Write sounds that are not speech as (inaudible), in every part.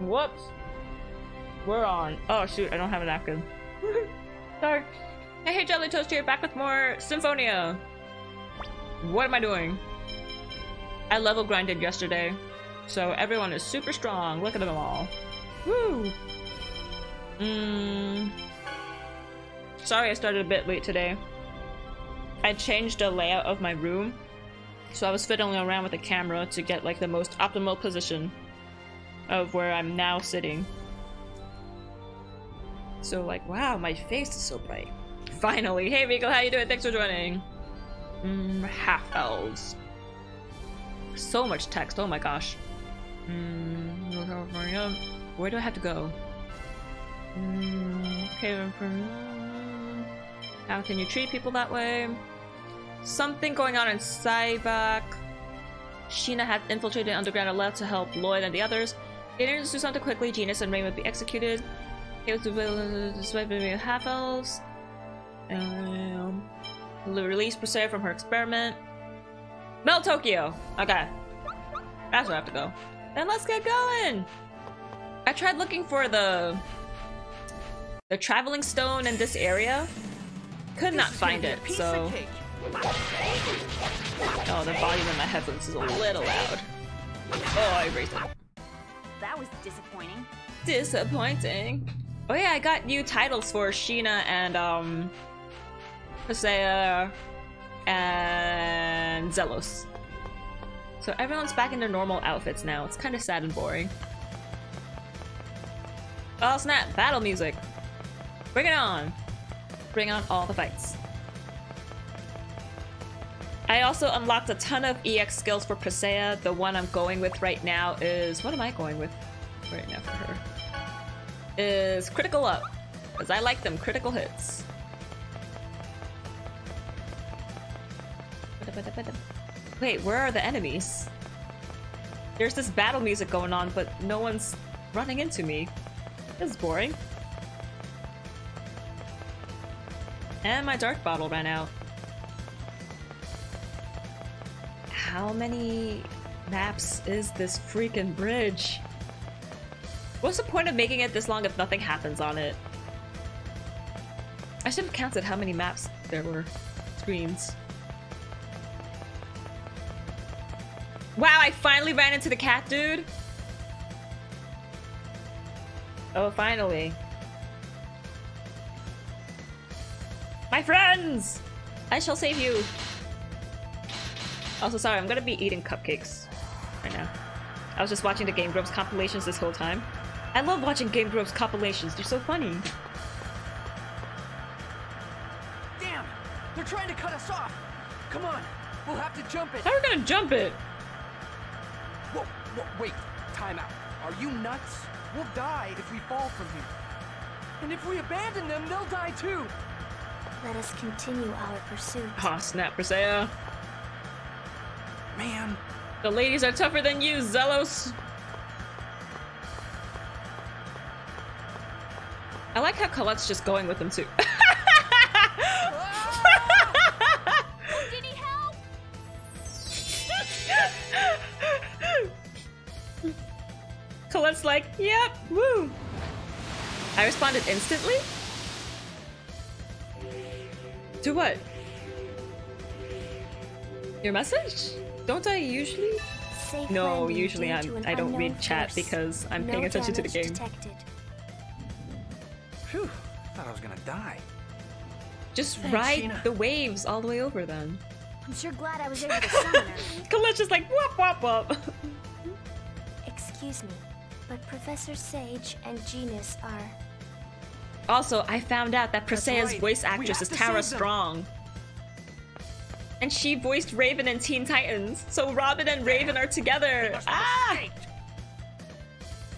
Whoops. We're on. Oh shoot, I don't have a napkin. (laughs) Sorry. Hey, hey, Jelly Toast here, back with more Symphonia. What am I doing? I level grinded yesterday, so everyone is super strong. Look at them all. Woo! Mmm. Sorry I started a bit late today. I changed the layout of my room, so I was fiddling around with the camera to get like the most optimal position of where I'm now sitting. So like, wow, my face is so bright. (laughs) Finally. Hey Rico, how you doing? Thanks for joining. Mm, half elves. So much text, oh my gosh. Mm, where do I have to go? Mm, okay, how can you treat people that way? Something going on in Sybak. Sheena had infiltrated underground and left to help Lloyd and the others. They to do something quickly. Genis and Raine would be executed. He was to half elves. Um, release Presea from her experiment. Meltokyo! Okay. That's where I have to go. Then let's get going! I tried looking for the the traveling stone in this area. Could not find it, so... Oh, the volume in my headphones is a little loud. Oh, I erased it. That was disappointing. Disappointing. Oh yeah, I got new titles for Sheena and, um... Presea and Zelos. So everyone's back in their normal outfits now. It's kind of sad and boring. Oh snap! Battle music! Bring it on! Bring on all the fights. I also unlocked a ton of EX skills for Presea. The one I'm going with right now is... What am I going with right now for her? Is Critical Up. Because I like them critical hits. Wait, where are the enemies? There's this battle music going on, but no one's running into me. This is boring. And my dark bottle ran out. How many maps is this freaking bridge? What's the point of making it this long if nothing happens on it? I should have counted how many maps there were. Screens. Wow, I finally ran into the cat dude. Oh, finally. My friends! I shall save you. Also, sorry, I'm gonna be eating cupcakes right now. I was just watching the Game Grumps compilations this whole time. I love watching Game Grumps compilations. They're so funny. Damn! They're trying to cut us off! Come on! We'll have to jump it! How are we gonna jump it? Whoa, whoa, wait, time out. Are you nuts? We'll die if we fall from here. And if we abandon them, they'll die too. Let us continue our pursuit. Aw, oh, snap, Presea. Man. The ladies are tougher than you, Zelos. I like how Colette's just going with them too. (laughs) Colette's like, yep, woo. I responded instantly? To what? Your message? Don't I usually? Safe no, usually I'm, I don't read chat because I'm no paying attention to the game. Detected. Phew, thought I was gonna die. Just Thanks, ride Sheena. the waves all the way over then. I'm sure glad I was able to (laughs) summon her. Colette's just like, whoop, whoop, whoop. Excuse me, but Professor Sage and Genis are. Also, I found out that That's Presea's right. voice actress is Tara. Strong. And she voiced Raven in Teen Titans, so Robin and Raven are together. Ah!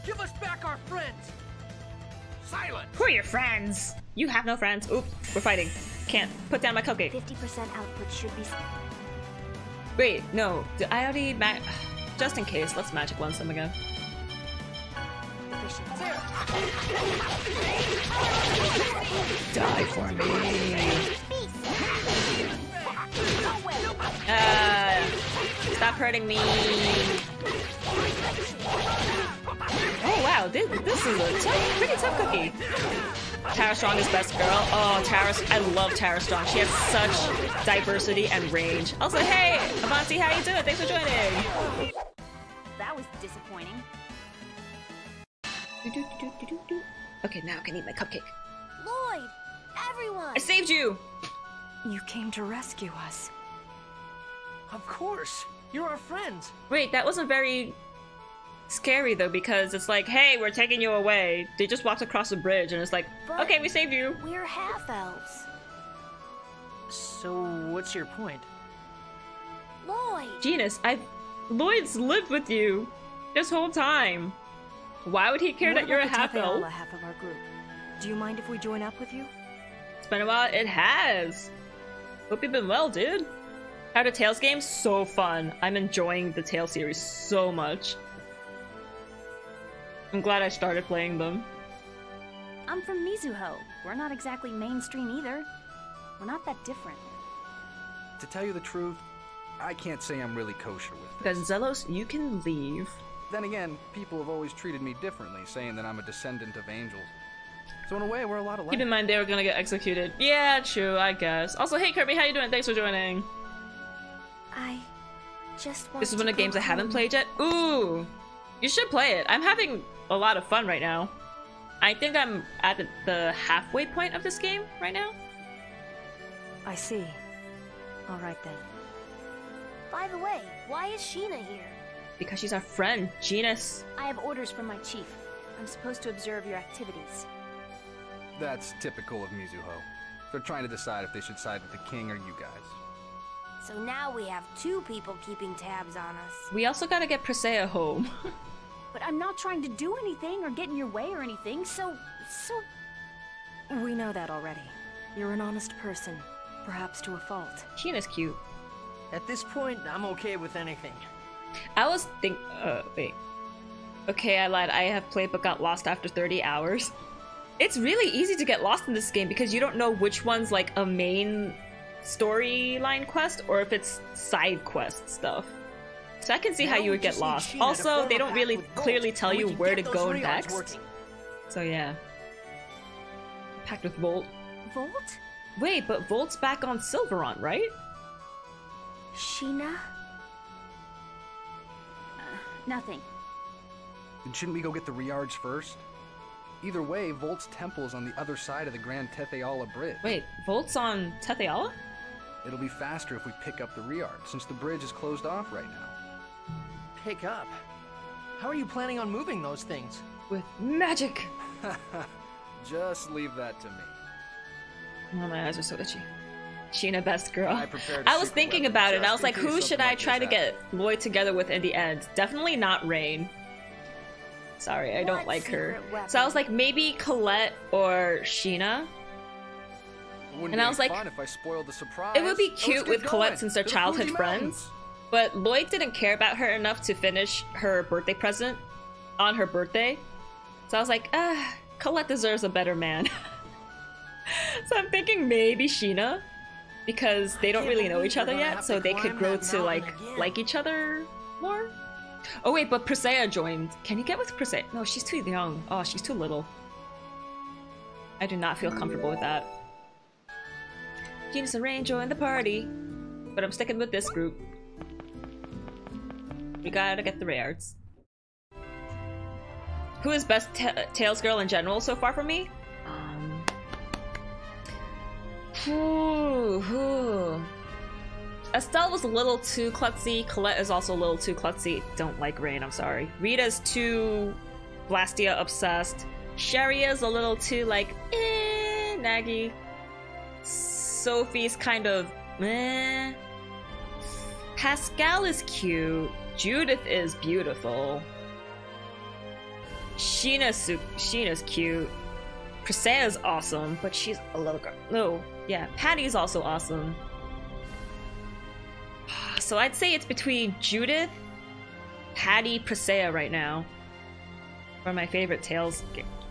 Give us back our friends! Silence! Who are your friends? You have no friends. Oop, we're fighting. Can't. Put down my cupcake. 50% output should be. Wait, no. Did I already ma- (sighs) Just in case, let's magic lens them again. Efficient. Die for me. Uh, stop hurting me. Oh wow, this, this is a tough, pretty tough cookie. Tara Strong is best girl. Oh, Tara, I love Tara Strong. She has such diversity and range. Also, hey, Avanti, how you doing? Thanks for joining. That was disappointing. Okay, now I can eat my cupcake. Lloyd! Everyone! I saved you! You came to rescue us. Of course. You're our friends. Wait, that wasn't very scary though, because it's like, hey, we're taking you away. They just walked across the bridge and it's like, But- okay, we saved you. We're half elves. So, what's your point? Lloyd! Genis, I've. Lloyd's lived with you this whole time. Why would he care What that you're a half elf? Half of our group? Do you mind if we join up with you? It's been a while. It has. Hope you've been well, dude. How to Tales game? So fun. I'm enjoying the Tales series so much. I'm glad I started playing them. I'm from Mizuho. We're not exactly mainstream either. We're not that different. To tell you the truth, I can't say I'm really kosher with this. Gonzelos, you can leave. Then again, people have always treated me differently, saying that I'm a descendant of angels. So in a way, we're a lot alike. Keep in mind they were gonna get executed. Yeah, true, I guess. Also, hey Kirby, how you doing? Thanks for joining. I just want This is one of the go games I haven't played yet. Ooh, you should play it. I'm having a lot of fun right now. I think I'm at the, the halfway point of this game right now. I see. All right then. By the way, why is Sheena here? Because she's our friend, Genis. I have orders from my chief. I'm supposed to observe your activities. That's typical of Mizuho. They're trying to decide if they should side with the king or you guys. So now we have two people keeping tabs on us. We also gotta get Presea home. (laughs) But I'm not trying to do anything or get in your way or anything, so. so. We know that already. You're an honest person, perhaps to a fault. Sheena's cute. At this point, I'm okay with anything. I was think. Uh, wait. Okay, I lied. I have played but got lost after 30 hours. It's really easy to get lost in this game because you don't know which one's like a main storyline quest or if it's side quest stuff. So I can see how you would get lost. Also, they don't really clearly tell you where to go next. working. So yeah. Packed with Volt. Volt? Wait, but Volt's back on Sylvarant, right? Sheena? Nothing. Then shouldn't we go get the Rheairds first? Either way, Volt's temple is on the other side of the Grand Tethe'alla Bridge. Wait, Volt's on Tethe'alla? It'll be faster if we pick up the Rheaird, since the bridge is closed off right now. Pick up. How are you planning on moving those things? With magic! (laughs) Just leave that to me. Oh, my eyes are so itchy. Sheena, best girl. I prepared a I was thinking weapon about it. and I was like, who should I like try to this get Lloyd together with in the end? Definitely not Raine. Sorry, I don't What like her. weapon? So I was like, maybe Colette or Sheena. Wouldn't And be I was like, fun if I spoiled the surprise. It would be cute get with Colette since they're To childhood friends. But Lloyd didn't care about her enough to finish her birthday present on her birthday. So I was like, ah, Colette deserves a better man. (laughs) so I'm thinking maybe Sheena. Because they don't really know each other yet, so they could grow to like like each other more. Oh wait, but Presea joined. Can you get with Presea? No, she's too young. Oh, she's too little. I do not feel comfortable with that. Genis and Raine joined the party, but I'm sticking with this group. We gotta get the Rheairds. Who is best ta Tales girl in general so far for me? Whew, whew. Estelle was a little too klutzy. Colette is also a little too klutzy. Don't like Raine, I'm sorry. Rita's too Blastia obsessed. Sherry is a little too like eh, naggy. Sophie's kind of meh. Pascal is cute. Judith is beautiful. Sheena's su- Sheena's cute. Presea's awesome, but she's a little girl. No, yeah, Patty's also awesome. (sighs) So I'd say it's between Judith, Patty, Presea right now. for my favorite Tales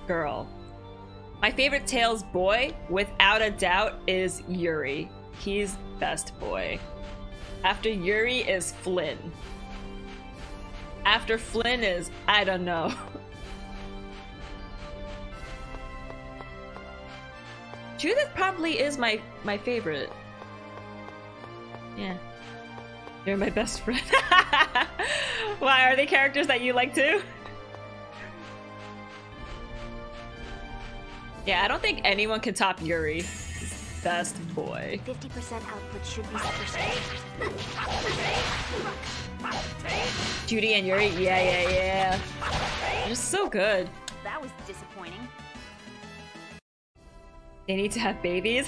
girl. My favorite Tales boy, without a doubt, is Yuri. He's best boy. After Yuri is Flynn. After Flynn is, I don't know. (laughs) Judith probably is my my favorite. Yeah. You're my best friend. (laughs) Why are they characters that you like too? Yeah, I don't think anyone can top Yuri. Best boy. 50% output should be sufficient. Judy and Yuri, yeah, yeah, yeah. They're so good. That was disappointing. They need to have babies.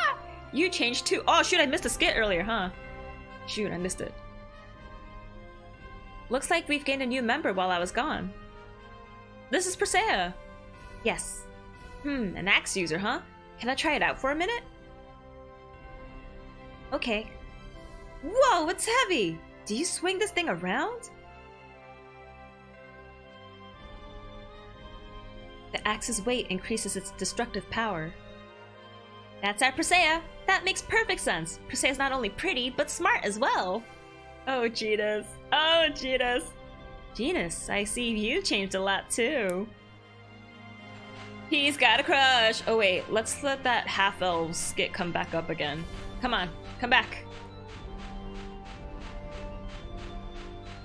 (laughs) you changed too. Oh shoot, I missed a skit earlier, huh? Shoot, I missed it. Looks like we've gained a new member while I was gone. This is Presea. Yes. Hmm, an axe user, huh? Can I try it out for a minute? Okay. Whoa, it's heavy! Do you swing this thing around? The axe's weight increases its destructive power. That's our Presea! That makes perfect sense! Presea's not only pretty, but smart as well! Oh, Genis. Oh, Genis. Genis, I see you changed a lot too. He's got a crush! Oh wait, let's let that half-elf skit come back up again. Come on, come back.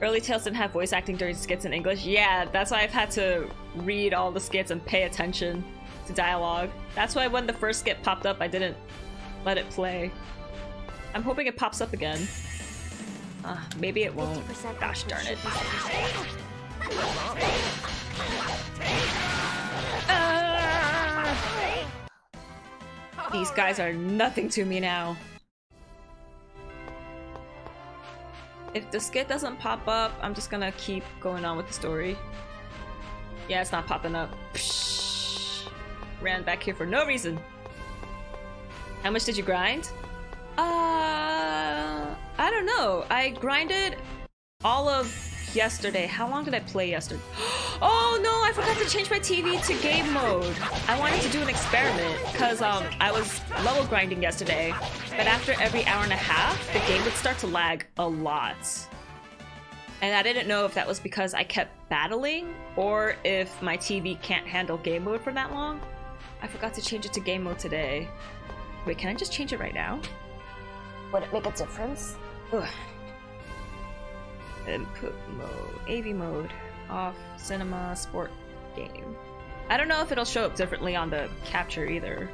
Early Tales didn't have voice acting during skits in English. Yeah, that's why I've had to read all the skits and pay attention to dialogue. That's why when the first skit popped up, I didn't let it play. I'm hoping it pops up again. Uh, maybe it won't. 50% Gosh darn it. should be sufficient. Ah! These guys are nothing to me now. If the skit doesn't pop up, I'm just gonna keep going on with the story. Yeah, it's not popping up. Psh, ran back here for no reason. How much did you grind? Uh, I don't know. I grinded all of yesterday. How long did I play yesterday? (gasps) Oh no, I forgot to change my TV to game mode. I wanted to do an experiment because um I was level grinding yesterday, but after every hour and a half, the game would start to lag a lot. And I didn't know if that was because I kept battling or if my TV can't handle game mode for that long. I forgot to change it to game mode today. Wait, can I just change it right now? Would it make a difference? Ugh. Input mode, AV mode, off, cinema, sport, game. I don't know if it'll show up differently on the capture either.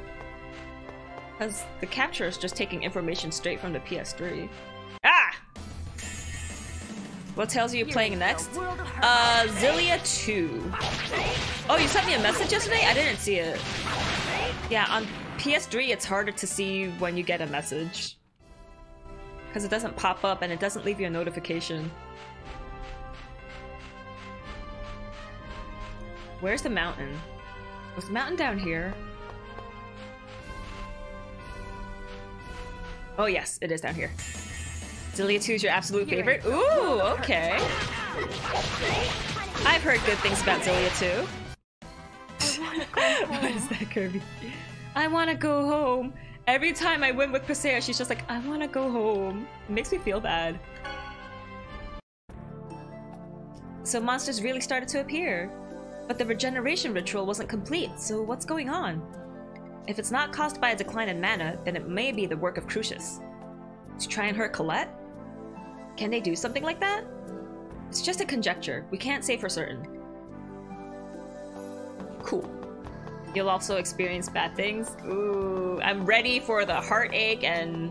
Because the capture is just taking information straight from the PS3. Ah! What tells you you're playing next? Uh, Xillia 2. Oh, you sent me a message yesterday? I didn't see it. Yeah, on PS3 it's harder to see when you get a message. Because it doesn't pop up and it doesn't leave you a notification. Where's the mountain? Was the mountain down here? Oh yes, it is down here. Xillia 2 is your absolute favorite? Ooh, okay. I've heard good things about Xillia 2. (laughs) what is that, Kirby? I wanna go home. Every time I win with Presea, she's just like, I wanna go home. It makes me feel bad. So monsters really started to appear. But the regeneration ritual wasn't complete, so what's going on? If it's not caused by a decline in mana, then it may be the work of Cruxis. To try and hurt Colette? Can they do something like that? It's just a conjecture. We can't say for certain. Cool. You'll also experience bad things. Ooh, I'm ready for the heartache and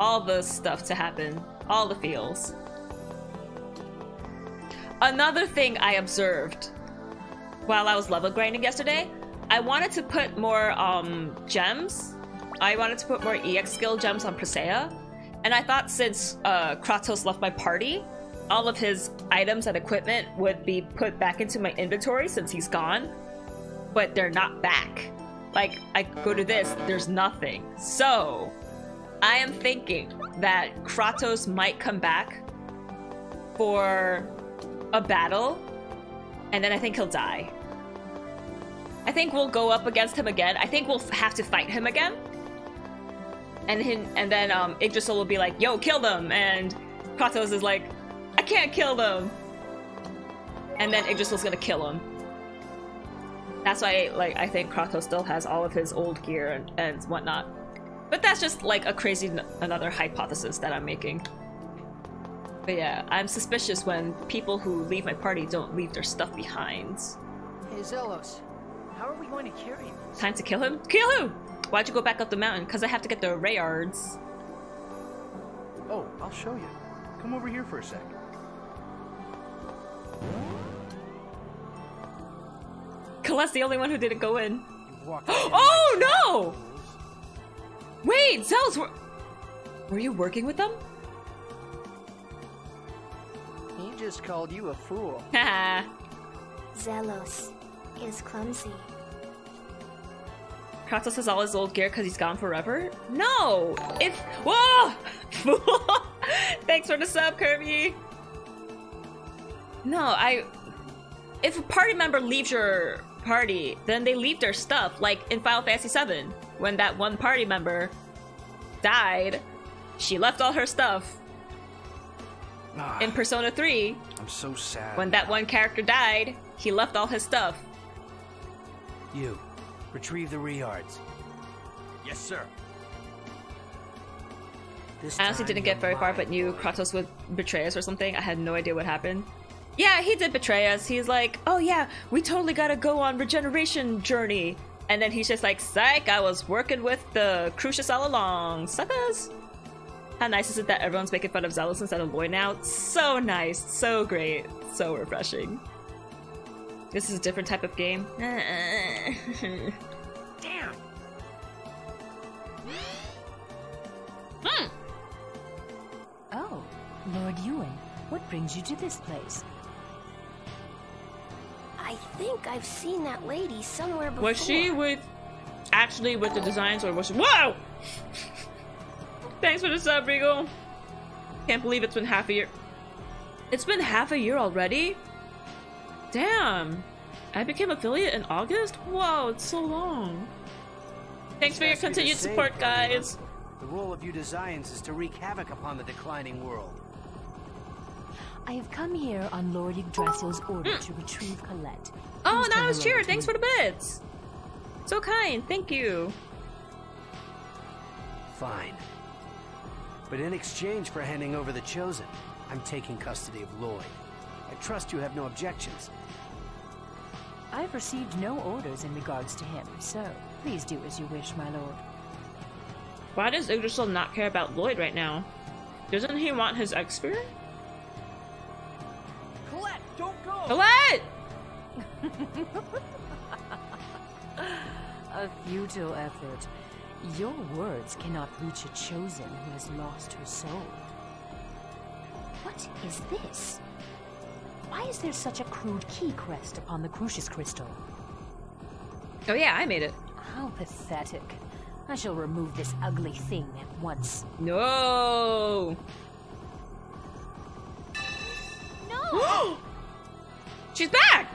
all the stuff to happen. All the feels. Another thing I observed while I was level grinding yesterday, I wanted to put more um, gems. I wanted to put more EX skill gems on Presea. And I thought since uh, Kratos left my party, all of his items and equipment would be put back into my inventory since he's gone. But they're not back. Like, I go to this, there's nothing. So, I am thinking that Kratos might come back for a battle and then I think he'll die. I think we'll go up against him again. I think we'll have to fight him again. And him, and then um, Yggdrasil will be like, "Yo, kill them!" And Kratos is like, "I can't kill them." And then Yggdrasil's gonna kill him. That's why, like, I think Kratos still has all of his old gear and, and whatnot. But that's just like a crazy another hypothesis that I'm making. But yeah, I'm suspicious when people who leave my party don't leave their stuff behind. Hey, Zelos, how are we going to carry him? Time to kill him? Kill who? Why'd you go back up the mountain? Because I have to get the Rheairds. Oh, I'll show you. Come over here for a sec. Colette's the only one who didn't go in. You walked right (gasps) in Oh, no! fools. Wait, Zelos, were, were you working with them? He just called you a fool. Haha. (laughs) Zelos is clumsy. Kratos has all his old gear because he's gone forever? No! If. Whoa! (laughs) Thanks for the sub, Kirby! No, I. If a party member leaves your party, then they leave their stuff. Like in Final Fantasy VII, when that one party member died, she left all her stuff. Ah, In Persona 3, I'm so sad. when that one character died, he left all his stuff. You, retrieve the Rheairds. Yes, sir. This I honestly didn't get very far, but knew boy. Kratos would betray us or something. I had no idea what happened. Yeah, he did betray us. He's like, oh yeah, we totally gotta go on regeneration journey. And then he's just like, psych, I was working with the Cruxis all along. Suckers! How nice is it that everyone's making fun of Zelos instead of Lloyd now? So nice, so great, so refreshing. This is a different type of game. (laughs) Damn! Hmm. Oh, Lord Yuan, what brings you to this place? I think I've seen that lady somewhere before. Was she with actually with the Desians or was she Whoa! (laughs) Thanks for the sub, Regal. Can't believe it's been half a year. It's been half a year already? Damn. I became affiliate in August? Whoa, it's so long. Thanks for your Ask you to continued support, Guardian. guys. The role of you Desians is to wreak havoc upon the declining world. I have come here on Lord Yggdrasil's order to hmm. retrieve Colette. Oh, Please turn that was cheer. Thanks for the bits. So kind. Thank you. Fine. But in exchange for handing over the Chosen, I'm taking custody of Lloyd. I trust you have no objections. I've received no orders in regards to him, so please do as you wish, my lord. Why does Yggdrasil not care about Lloyd right now? Doesn't he want his Exsphere? Colette, don't go! Colette! (laughs) A futile effort. Your words cannot reach a chosen who has lost her soul. What is this? Why is there such a crude key crest upon the Cruxis crystal? Oh yeah, I made it. How pathetic. I shall remove this ugly thing at once. No. No! (gasps) She's back.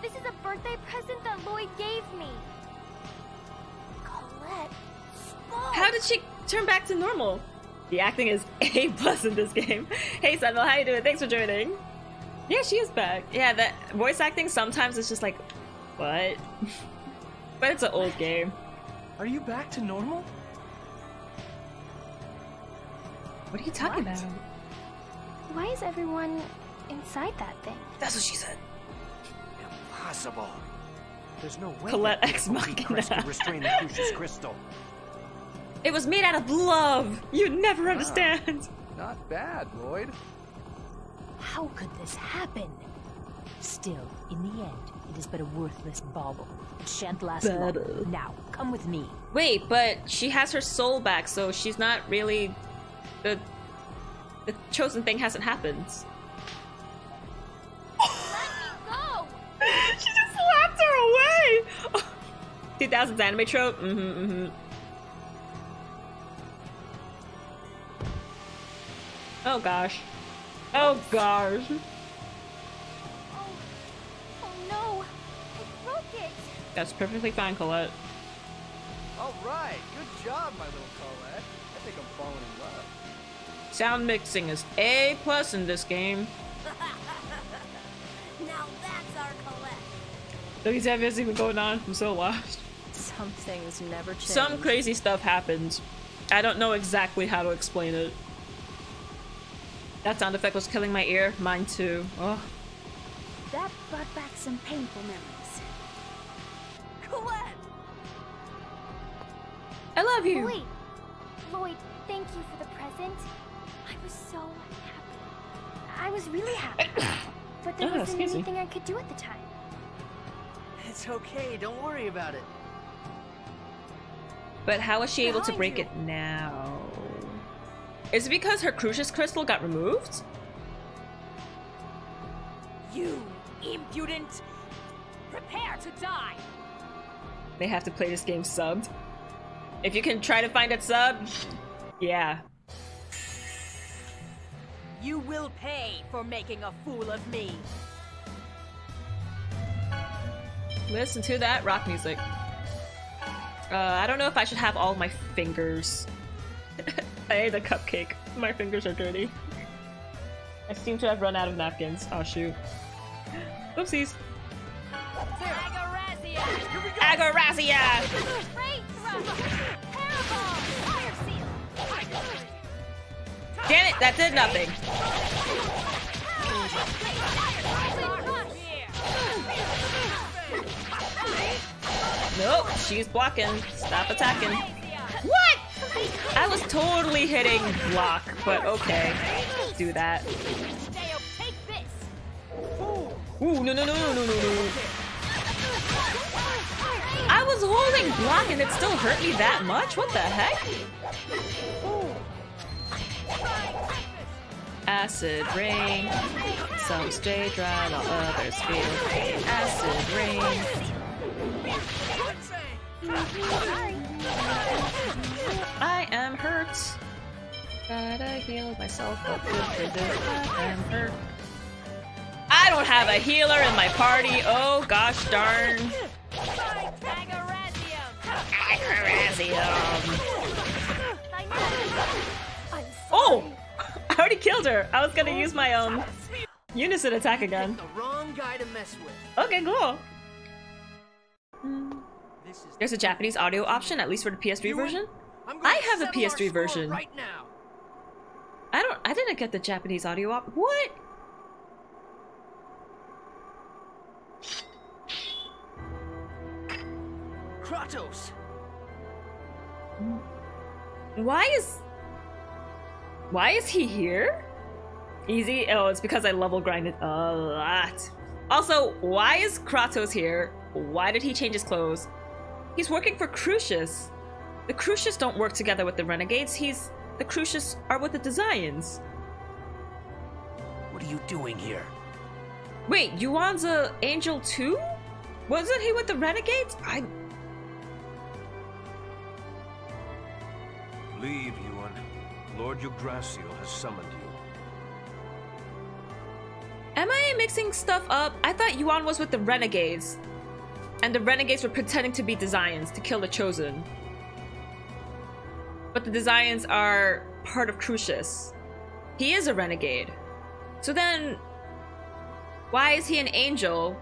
this is a birthday present that Lloyd gave me. Colette spoke. How did she turn back to normal? The acting is (laughs) A plus in this game. Hey Sentinel, how you doing? Thanks for joining. Yeah, she is back. Yeah, that voice acting sometimes is just like, what? (laughs) but it's an old game. Are you back to normal? What are you talking What? about? Why is everyone inside that thing? That's what she said. Impossible. There's no way Colette that Ex beautiful key Machina. could restrain the Cruxis crystal. It was made out of love. You'd never ah. understand. Not bad, Lloyd. How could this happen? Still, in the end, it is but a worthless bauble. It shan't last long. Now, come with me. Wait, but she has her soul back, so she's not really the the chosen thing hasn't happened. Go! (laughs) she just slapped her away. (laughs) 2000s anime trope. Mm-hmm. Mm-hmm. Oh gosh. Oh gosh. Oh, oh no! I broke it. That's perfectly fine, Colette. All right, good job, my little Colette. I think I'm falling in love. Sound mixing is A plus in this game. (laughs) Now that's our Colette. WTF is even going on? I'm so lost. Some things never change. Some crazy stuff happens. I don't know exactly how to explain it. That sound effect was killing my ear. Mine too. Oh. That brought back some painful memories. Colette! I love you. Wait, Lloyd, thank you for the present. I was so happy. I was really happy. (coughs) But there Oh, wasn't excuse me. anything I could do at the time. It's okay, don't worry about it. But how was she able to break you. it now? Is it because her Cruxis crystal got removed? You impudent! Prepare to die! They have to play this game subbed. If you can try to find it subbed, yeah. You will pay for making a fool of me. Listen to that rock music. Uh, I don't know if I should have all my fingers. (laughs) I ate a cupcake. My fingers are dirty. I seem to have run out of napkins. Oh shoot. Oopsies. Agorazia! Great thrust! Terrible! Fire seal! Damn it, that did nothing. Nope, she's blocking. Stop attacking. What? I was totally hitting block, but okay. Do that. Ooh, no, no, no, no, no, no, no. I was holding block and it still hurt me that much? What the heck? Acid rain. Some stay dry while others feel. Acid rain. I am hurt. Gotta heal myself up with this. I am hurt. I don't have a healer in my party. Oh gosh darn. Agarazium. Oh! (laughs) I already killed her. I was gonna use my um unison attack again. The wrong guy to mess with. Okay, cool. There's a Japanese audio option, at least for the PS3 version. I have the PS3 version. right now. I don't. I didn't get the Japanese audio op. What? Kratos! Why is Why is he here? Easy? Oh, it's because I level grinded a lot. Also, why is Kratos here? Why did he change his clothes? He's working for Cruxis. The Cruxis don't work together with the Renegades. He's the Cruxis are with the Desians. What are you doing here? Wait, Yuan's a angel too? Wasn't he with the Renegades? I Leave, Yuan. Lord Yggdrasil has summoned you. Am I mixing stuff up? I thought Yuan was with the Renegades. And the Renegades were pretending to be Desians to kill the Chosen. But the Desians are part of Cruxis. He is a Renegade. So then, why is he an angel?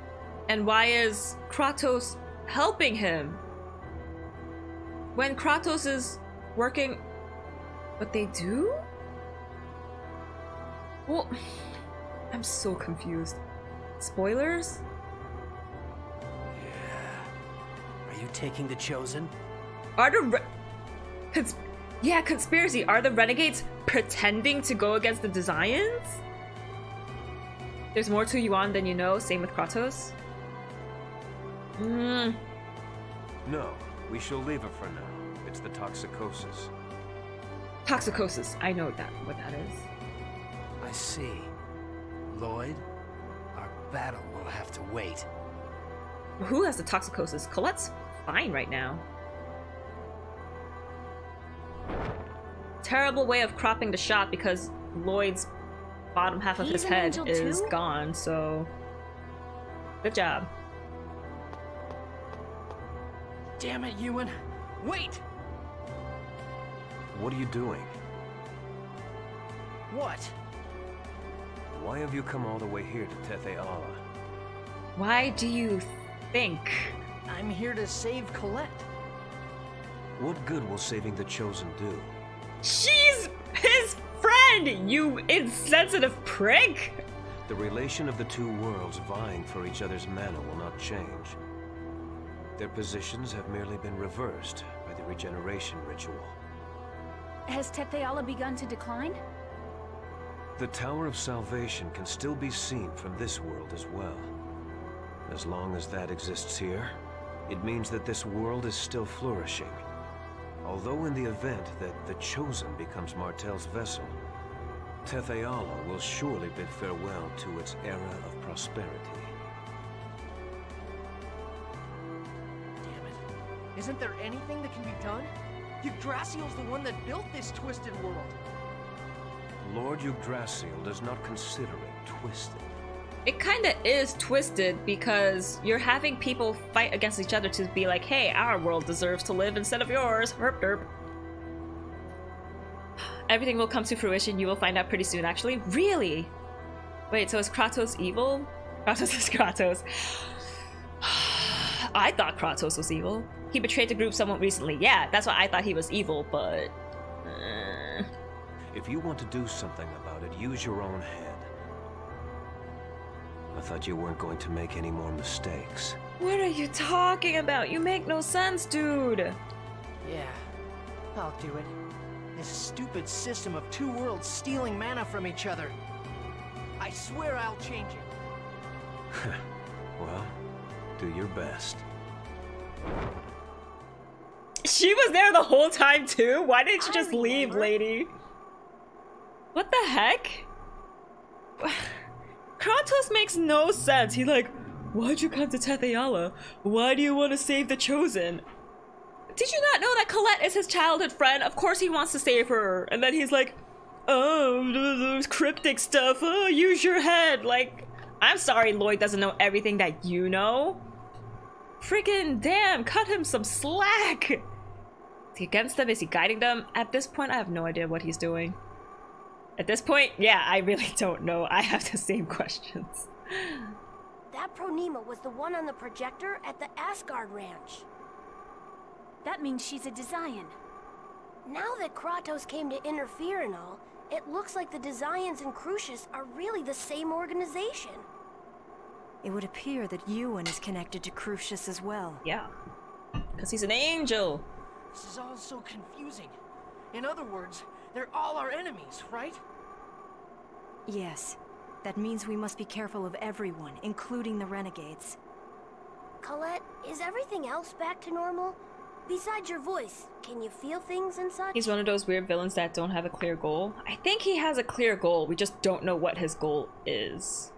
And why is Kratos helping him? When Kratos is working. What they do? Well. (sighs) I'm so confused. Spoilers? You taking the Chosen? Are the re- Cons- yeah, conspiracy. Are the renegades pretending to go against the Desians? There's more to Yuan than you know. Same with Kratos. Mm, No, we shall leave her for now. It's the toxicosis. toxicosis. I know that what that is. I see. Lloyd, our battle will have to wait. Who has the toxicosis? Colette's fine right now. Terrible way of cropping the shot because Lloyd's bottom half of He's his head is too? gone, so. Good job. Damn it, Yuan. Wait! What are you doing? What? Why have you come all the way here to Tethe'alla? Why do you think? I'm here to save Colette. What good will saving the Chosen do? She's his friend, you insensitive prick! The relation of the two worlds vying for each other's mana will not change. Their positions have merely been reversed by the regeneration ritual. Has Tethe'alla begun to decline? The Tower of Salvation can still be seen from this world as well. As long as that exists here, it means that this world is still flourishing. Although in the event that the Chosen becomes Martel's vessel, Tethe'alla will surely bid farewell to its era of prosperity. Damn it. Isn't there anything that can be done? Yggdrasil's the one that built this twisted world. Lord Yggdrasil does not consider it twisted. It kinda is twisted because you're having people fight against each other to be like, hey, our world deserves to live instead of yours. Herp derp. (sighs) Everything will come to fruition, you will find out pretty soon, actually. Really? Wait, so is Kratos evil? (laughs) Kratos is Kratos. (sighs) I thought Kratos was evil. He betrayed the group somewhat recently. Yeah, that's why I thought he was evil, but. Uh... If you want to do something about it, use your own head. I thought you weren't going to make any more mistakes. What are you talking about? You make no sense, dude. Yeah, I'll do it. This stupid system of two worlds stealing mana from each other. I swear I'll change it. well, do your best. She was there the whole time too? Why didn't you just leave, lady? What the heck? Kratos makes no sense. He's like, why'd you come to Tethe'alla? Why do you want to save the Chosen? Did you not know that Colette is his childhood friend? Of course he wants to save her. And then he's like, oh, cryptic stuff. Oh, use your head. Like, I'm sorry Lloyd doesn't know everything that you know. Freaking damn, cut him some slack. Is he against them? Is he guiding them? At this point, I have no idea what he's doing. At this point, yeah, I really (laughs) don't know. I have the same questions. That Pronyma was the one on the projector at the Asgard Ranch. That means she's a Desian. Now that Kratos came to interfere and all, it looks like the Desians and Cruxis are really the same organization. It would appear that Yuan is connected to Cruxis as well. Yeah. Because he's an angel. This is all so confusing. In other words, they're all our enemies, right? Yes. That means we must be careful of everyone, including the renegades. Colette, is everything else back to normal? Besides your voice, can you feel things and such? He's one of those weird villains that don't have a clear goal. I think he has a clear goal, we just don't know what his goal is.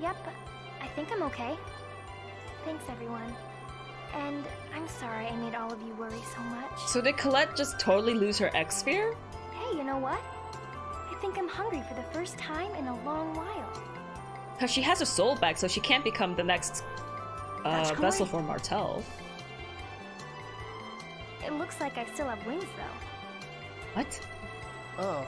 Yep, I think I'm okay. Thanks, everyone. And I'm sorry I made all of you worry so much. So did Colette just totally lose her Exsphere? Hey, you know what? I think I'm hungry for the first time in a long while. Because she has her soul back, so she can't become the next uh, vessel for Martel. It looks like I still have wings, though. What? Oh.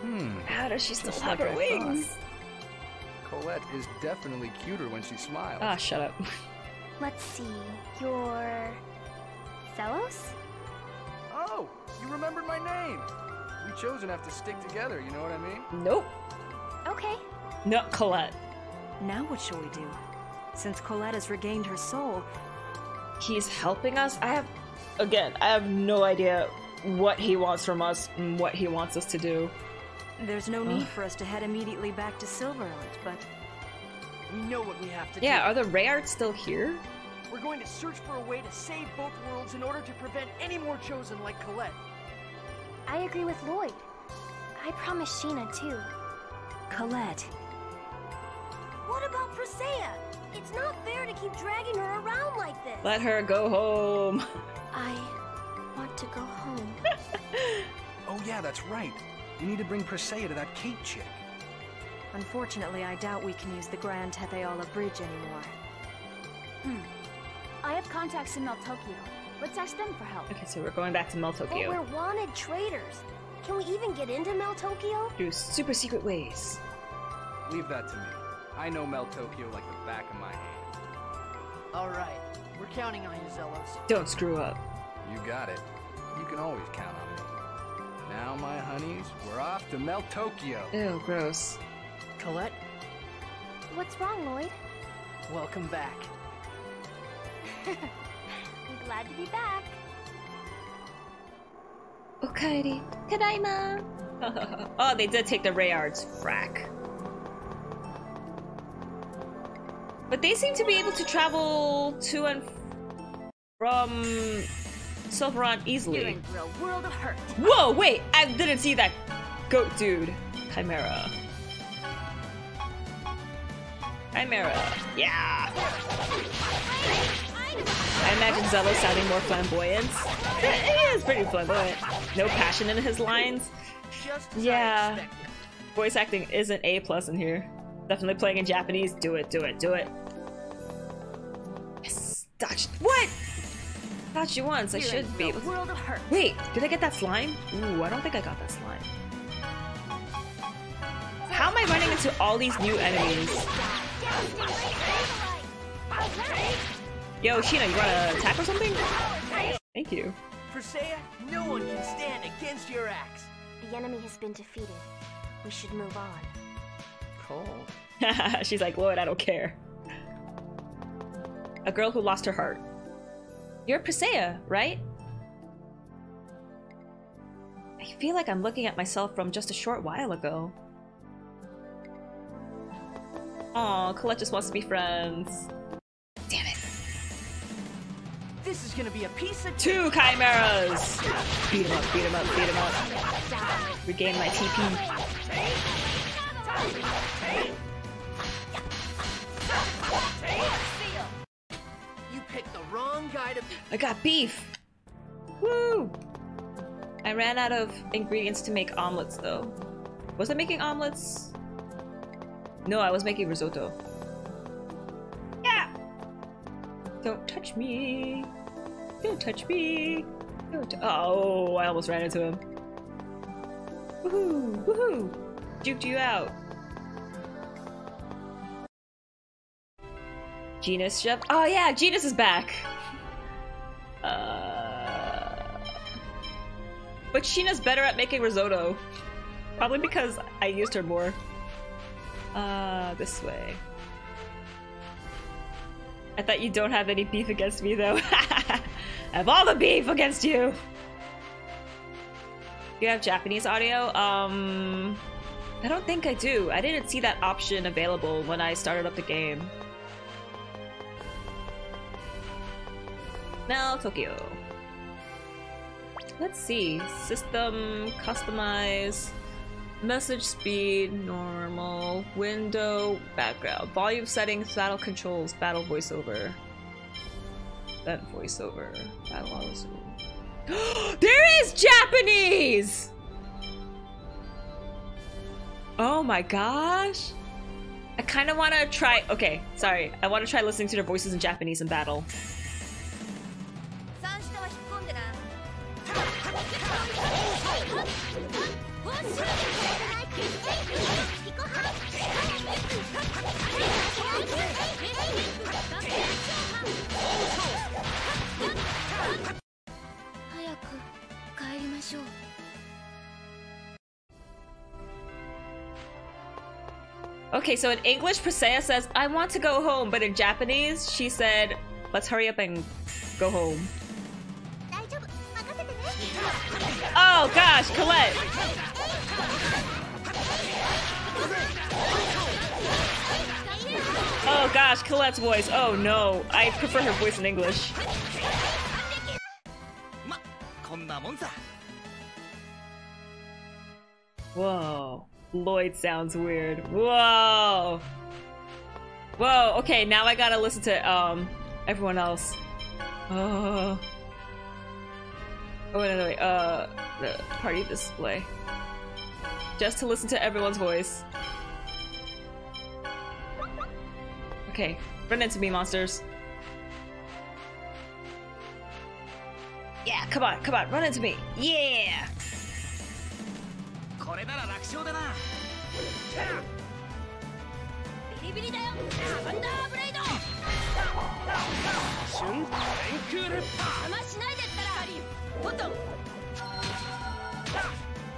Hmm. How does she still Just have like her I wings? thought. Colette is definitely cuter when she smiles. Ah, shut up. (laughs) Let's see. You're. Zelos? Oh, you remembered my name. We chosen have to stick together, you know what I mean? Nope. Okay. Not Colette. Now what shall we do? Since Colette has regained her soul, He's helping us? I have... Again, I have no idea what he wants from us and what he wants us to do. there's no need for us to head immediately back to Sylvarant, but We know what we have to Yeah, do. are the Rheairds still here? We're going to search for a way to save both worlds in order to prevent any more chosen like Colette. I agree with Lloyd. I promise Sheena, too. Colette, What about Presea? It's not fair to keep dragging her around like this. Let her go home. I want to go home. (laughs) Oh yeah, that's right. We need to bring Presea to that Kate chick. Unfortunately I doubt we can use the Grand Tethe'alla Bridge anymore. Hmm. I have contacts in Meltokyo. Let's ask them for help. Okay, so we're going back to But we're wanted traitors. Can we even get into Meltokyo? through super secret ways. Leave that to me. I know Meltokyo like the back of my hand. All right, we're counting on you, Zelos. Don't screw up. You got it. You can always count on me. Now, my honeys, we're off to Meltokyo. Ew, gross. Colette, What's wrong, Lloyd? welcome back. (laughs) I'm glad to be back. Okaeri. Tadaima. (laughs) oh, they did take the Rheairds. Frack. But they seem to be able to travel to and from Sylvarant You're easily. in for world of hurt. Whoa, wait! I didn't see that goat dude. Chimera. Chimera. Yeah. I imagine Zelos sounding more flamboyant. he is pretty flamboyant. No passion in his lines. Yeah. Voice acting is an A plus in here. Definitely playing in Japanese. Do it, do it, do it. Yes. Dodged. What? Dodged you once. I should be able to. world of hurt. Wait, did I get that slime? Ooh, I don't think I got that slime. How am I running into all these new enemies? Yo, Sheena, you wanna attack or something? Thank you. Presea, no one can stand against your axe. The enemy has been defeated. We should move on. Cold. (laughs) She's like, Lord, I don't care. A girl who lost her heart. You're Presea, right? I feel like I'm looking at myself from just a short while ago. Aw, Colette just wants to be friends. Damn it. This is gonna be a piece of Two chimeras! Beat him up, beat him up, beat him up. Regain my TP. You picked the wrong guy to. I got beef! Woo! I ran out of ingredients to make omelets though. Was I making omelets? No, I was making risotto. Yeah! Don't touch me! Don't touch me! Don't oh, I almost ran into him. Woohoo! Woohoo! Juked you out. Genis Chef. Oh yeah, Genis is back. Uh, but Sheena's better at making risotto. Probably because I used her more. Uh, this way. I thought you don't have any beef against me though. (laughs) I have all the beef against you. You have Japanese audio? Um, I don't think I do. I didn't see that option available when I started up the game. Meltokyo. Let's see. System, customize, message speed, normal, window, background, volume settings, battle controls, battle voiceover. Event voiceover, battle voiceover. (gasps) there is Japanese! Oh my gosh. I kind of want to try. Okay, sorry. I want to try listening to their voices in Japanese in battle. Okay, so in English, Presea says, I want to go home, but in Japanese, she said, let's hurry up and go home. Oh gosh, Colette! Oh gosh, Colette's voice. Oh no, I prefer her voice in English. Whoa. Lloyd sounds weird. Whoa. Whoa, okay, now I gotta listen to um everyone else. Oh. Oh, wait, no, wait, uh, the party display. Just to listen to everyone's voice. Okay, run into me, monsters. Yeah, come on, come on, run into me. Yeah.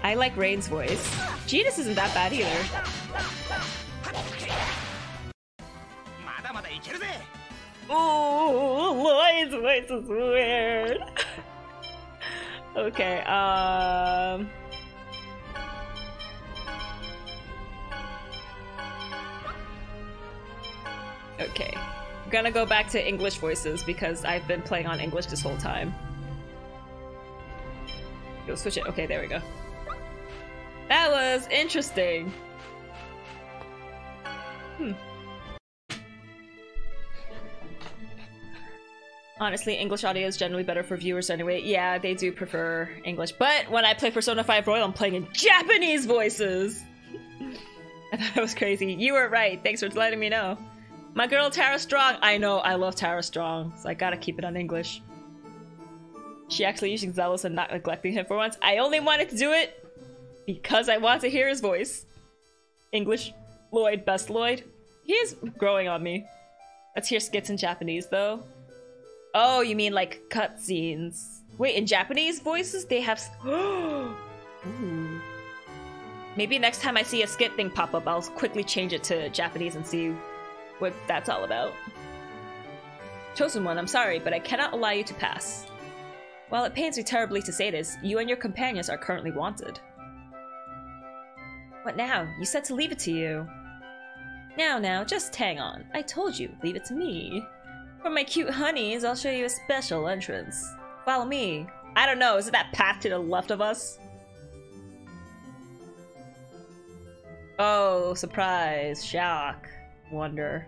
I like Raine's voice. Genis isn't that bad either. Ooh, Lloyd's voice is weird. (laughs) okay, um... Okay. I'm gonna go back to English voices because I've been playing on English this whole time. Go switch it. Okay, there we go. That was interesting. Hmm. Honestly, English audio is generally better for viewers anyway. Yeah, they do prefer English. But when I play Persona 5 Royal, I'm playing in Japanese voices! (laughs) I thought that was crazy. You were right. Thanks for letting me know. My girl Tara Strong. I know, I love Tara Strong, so I gotta keep it on English. She actually using Zelos and not neglecting him for once. I only wanted to do it because I want to hear his voice. English Lloyd, best Lloyd. He is growing on me. Let's hear skits in Japanese though. Oh, you mean like cutscenes? Wait, in Japanese voices they have. (gasps) Maybe next time I see a skit thing pop up, I'll quickly change it to Japanese and see what that's all about. Chosen one, I'm sorry, but I cannot allow you to pass. While it pains me terribly to say this, you and your companions are currently wanted. What now? You said to leave it to you. Now, now, just hang on. I told you, leave it to me. For my cute honeys, I'll show you a special entrance. Follow me. I don't know, is it that path to the left of us? Oh, surprise, shock, wonder.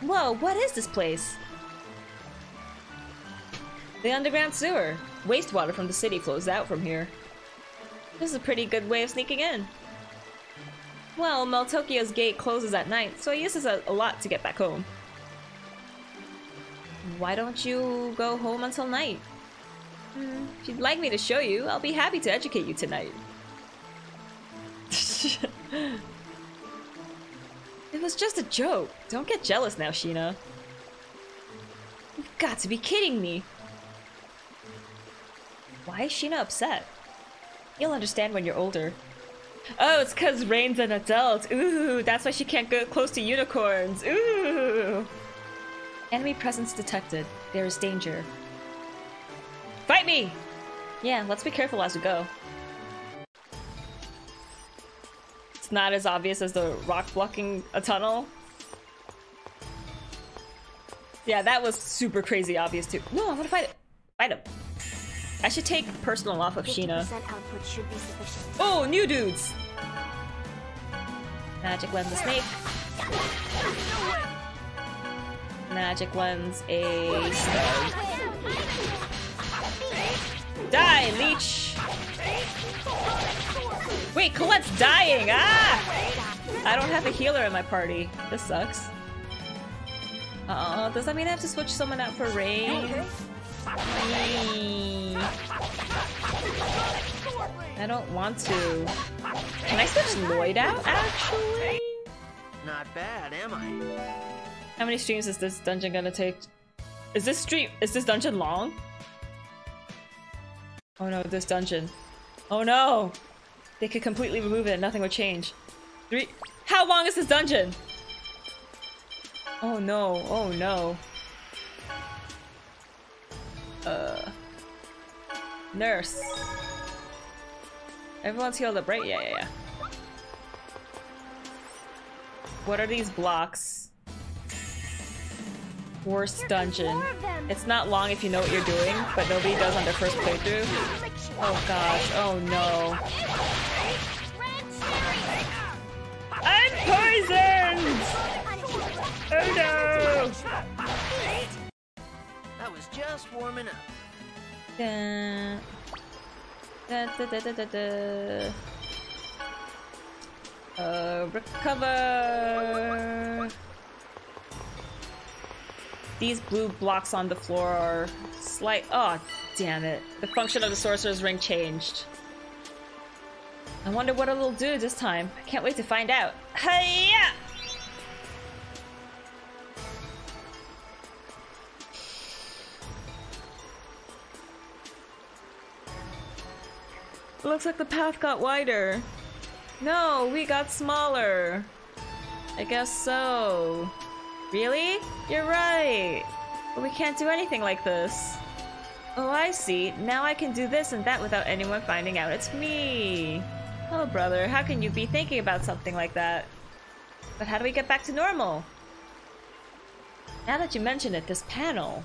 Whoa, what is this place? The underground sewer. Wastewater from the city flows out from here. This is a pretty good way of sneaking in. Well, Meltokyo's gate closes at night, so I use this a, a lot to get back home. Why don't you go home until night? Hmm, if you'd like me to show you, I'll be happy to educate you tonight. (laughs) it was just a joke. Don't get jealous now, Sheena. You've got to be kidding me. Why is Sheena upset? You'll understand when you're older. Oh, it's because Raine's an adult. Ooh, that's why she can't go close to unicorns. Ooh. Enemy presence detected. There is danger. Fight me! Yeah, let's be careful as we go. It's not as obvious as the rock blocking a tunnel. Yeah, that was super crazy obvious too. No, I want to fight it. Fight him. I should take personal off of Sheena. 50% output should be sufficient. Oh, new dudes! Magic lens a snake. Magic lens a stone. Die, leech! Wait, Colette's dying! Ah! I don't have a healer in my party. This sucks. Uh oh, does that mean I have to switch someone out for Raine? I don't want to. Can I switch Lloyd out, actually? Not bad, am I? How many streams is this dungeon gonna take? Is this stream- is this dungeon long? Oh no, this dungeon. Oh no! They could completely remove it and nothing would change. Three- How long is this dungeon? Oh no, oh no. Uh... Nurse. Everyone's healed up, right? Yeah, yeah, yeah. What are these blocks? Worst dungeon. It's not long if you know what you're doing, but nobody does on their first playthrough. Oh gosh, oh no. I'm poisoned! Oh no! That was just warming up. Da, da, da, da, da. Uh, recover. These blue blocks on the floor are slight. Oh, damn it. The function of the sorcerer's ring changed. I wonder what it'll do this time. I can't wait to find out. Hiya! Looks like the path got wider. No, we got smaller. I guess so. Really? You're right. But we can't do anything like this. Oh, I see. Now I can do this and that without anyone finding out it's me. Oh, brother, how can you be thinking about something like that? But how do we get back to normal? Now that you mention it, this panel.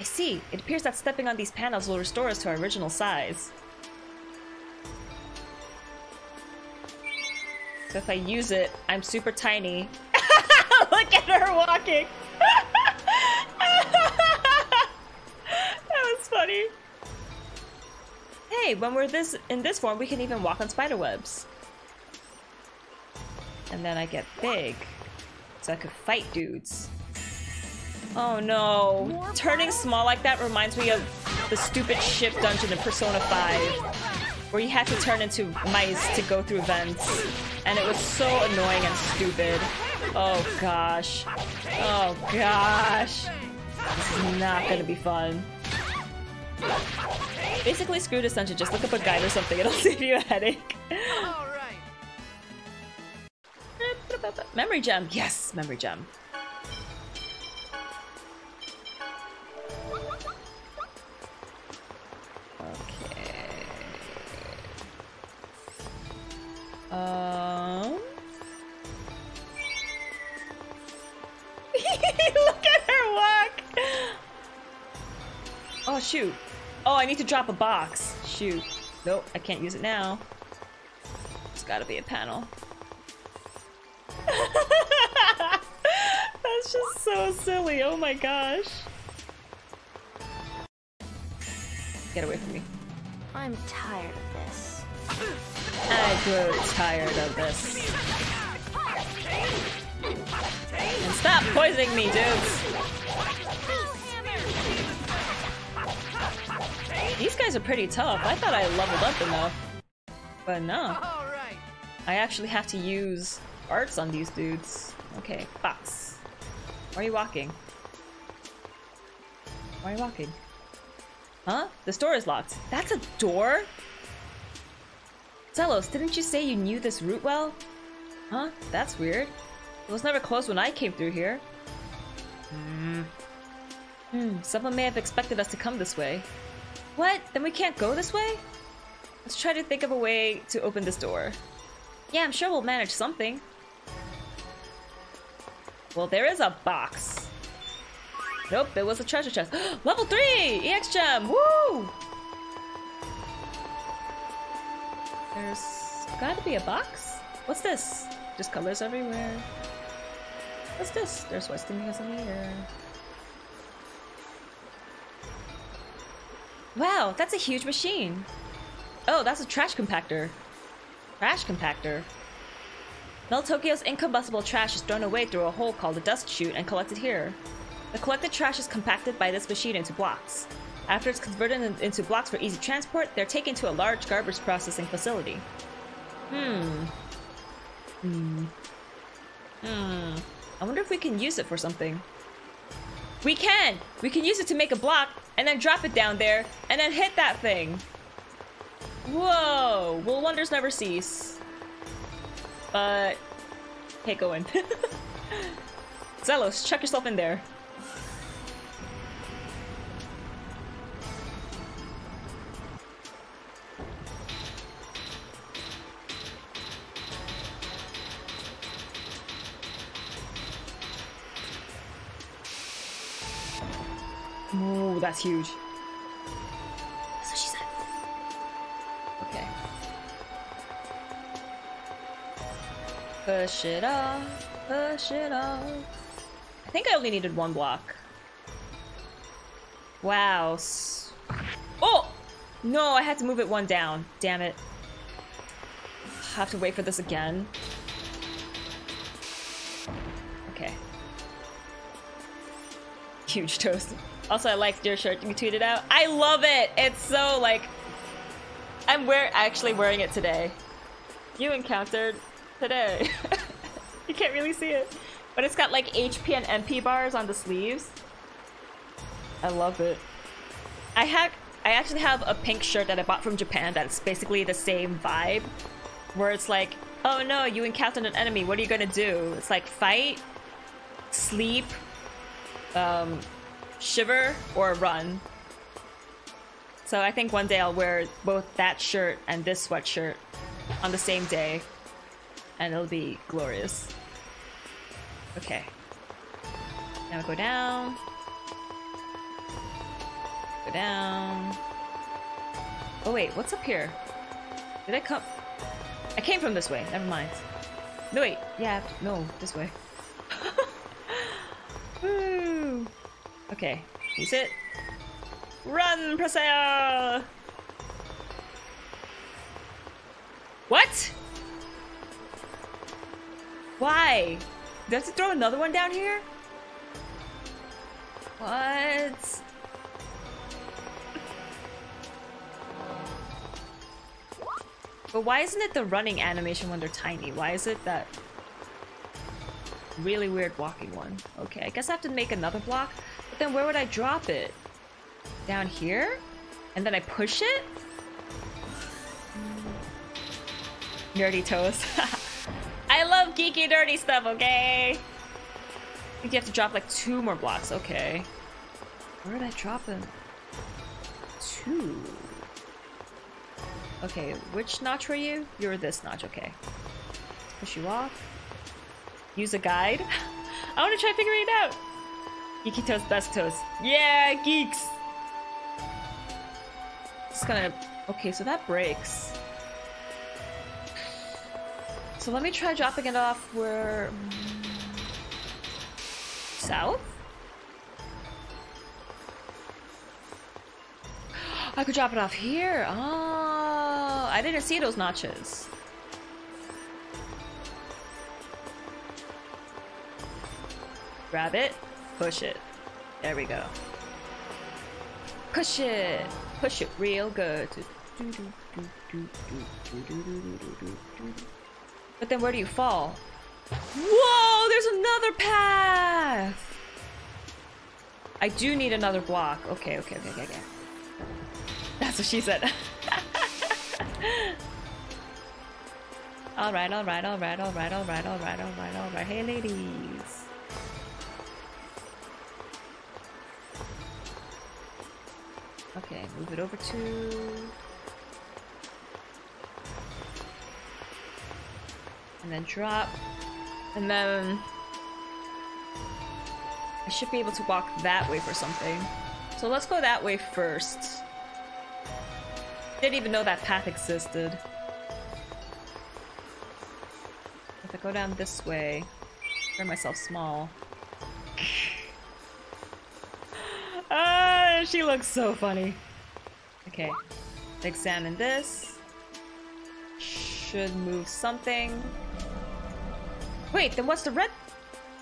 I see. It appears that stepping on these panels will restore us to our original size. So if I use it, I'm super tiny. (laughs) Look at her walking! (laughs) that was funny. Hey, when we're this in this form, we can even walk on spider webs. And then I get big. So I could fight dudes. Oh no. Turning small like that reminds me of the stupid ship dungeon in Persona 5. Where you had to turn into mice to go through vents. And it was so annoying and stupid. Oh gosh. Oh gosh. This is not gonna be fun. Basically, screw this dungeon. Just look up a guide or something. (laughs) It'll save you a headache. All right. Memory gem. Yes, memory gem. Um. (laughs) (laughs) Look at her walk. Oh shoot. Oh, I need to drop a box. Shoot. Nope, I can't use it now. It's gotta be a panel. (laughs) That's just so silly. Oh my gosh. Get away from me. I'm tired of this. I grow tired of this. And stop poisoning me, dudes! These guys are pretty tough. I thought I leveled up enough. But no. I actually have to use arts on these dudes. Okay, box. Why are you walking? Why are you walking? Huh? This door is locked. That's a door? Zelos, didn't you say you knew this route well? Huh? That's weird. It was never closed when I came through here. Hmm. Hmm, someone may have expected us to come this way. What? Then we can't go this way? Let's try to think of a way to open this door. Yeah, I'm sure we'll manage something. Well, there is a box. Nope, it was a treasure chest. (gasps) Level 3! EX gem! Woo! There's gotta be a box? What's this? Just colors everywhere. What's this? There's Western in the air. Wow, that's a huge machine. Oh, that's a trash compactor. Trash compactor. Meltokyo's incombustible trash is thrown away through a hole called a dust chute and collected here. The collected trash is compacted by this machine into blocks. After it's converted in- into blocks for easy transport, they're taken to a large garbage processing facility. Hmm. Hmm. Hmm. I wonder if we can use it for something. We can! We can use it to make a block, and then drop it down there, and then hit that thing. Whoa! Will wonders never cease? But... Hey, go in. (laughs) Zelos, chuck yourself in there. Ooh, that's huge. That's what she said. Okay. Push it off. Push it off. I think I only needed one block. Wow. Oh! No, I had to move it one down. Damn it. I Have to wait for this again. Okay. (laughs) Huge toast. Also, I liked your shirt you tweeted out. I love it! It's so, like... I'm wear actually wearing it today. You encountered today. (laughs) you can't really see it. But it's got, like, HP and MP bars on the sleeves. I love it. I had... I actually have a pink shirt that I bought from Japan that's basically the same vibe. Where it's like, oh no, you encountered an enemy, what are you gonna do? It's like fight, sleep, um, shiver, or run. So I think one day I'll wear both that shirt and this sweatshirt on the same day. And it'll be glorious. Okay. Now go down. Go down. Oh wait, what's up here? Did I come? I came from this way. Never mind. No wait. Yeah. No, this way. (laughs) Okay. Use it. Run, Presea! What? Why? Do I have to throw another one down here? What? But why isn't it the running animation when they're tiny? Why is it that really weird walking one? Okay, I guess I have to make another block. Then where would I drop it? Down here? And then I push it? Nerdy toes. (laughs) I love geeky nerdy stuff, okay? I think you have to drop like two more blocks, okay. Where did I drop them? Two. Okay, which notch were you? You're this notch, okay. Push you off. Use a guide. (laughs) I want to try figuring it out. Geeky toast, best toast. Yeah, geeks! Just gonna... Okay, so that breaks. So let me try dropping it off where... Mm, south? I could drop it off here. Oh, I didn't see those notches. Grab it, push it. There we go. Push it, push it real good. But then where do you fall? Whoa, there's another path! I do need another block. Okay, okay, okay, okay, okay. That's what she said. (laughs) alright, alright, alright, alright, alright, alright, alright, alright. Hey, ladies. Okay, move it over to... And then drop. And then... I should be able to walk that way for something. So let's go that way first. Didn't even know that path existed. If I go down this way, turn myself small. Ah, she looks so funny. Okay, examine this. Should move something. Wait, then what's the red?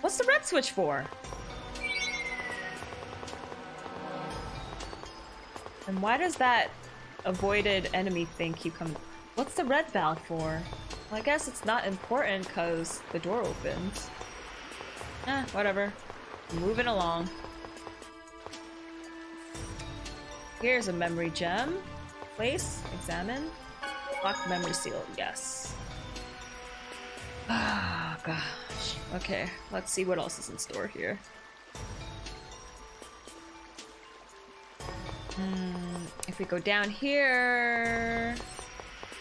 What's the red switch for? And why does that avoided enemy think you come... What's the red valve for? Well, I guess it's not important because the door opens. Eh, whatever. Moving along. Here's a memory gem. Place, examine. Lock memory seal, yes. Ah, gosh. Okay, let's see what else is in store here. Hmm, if we go down here...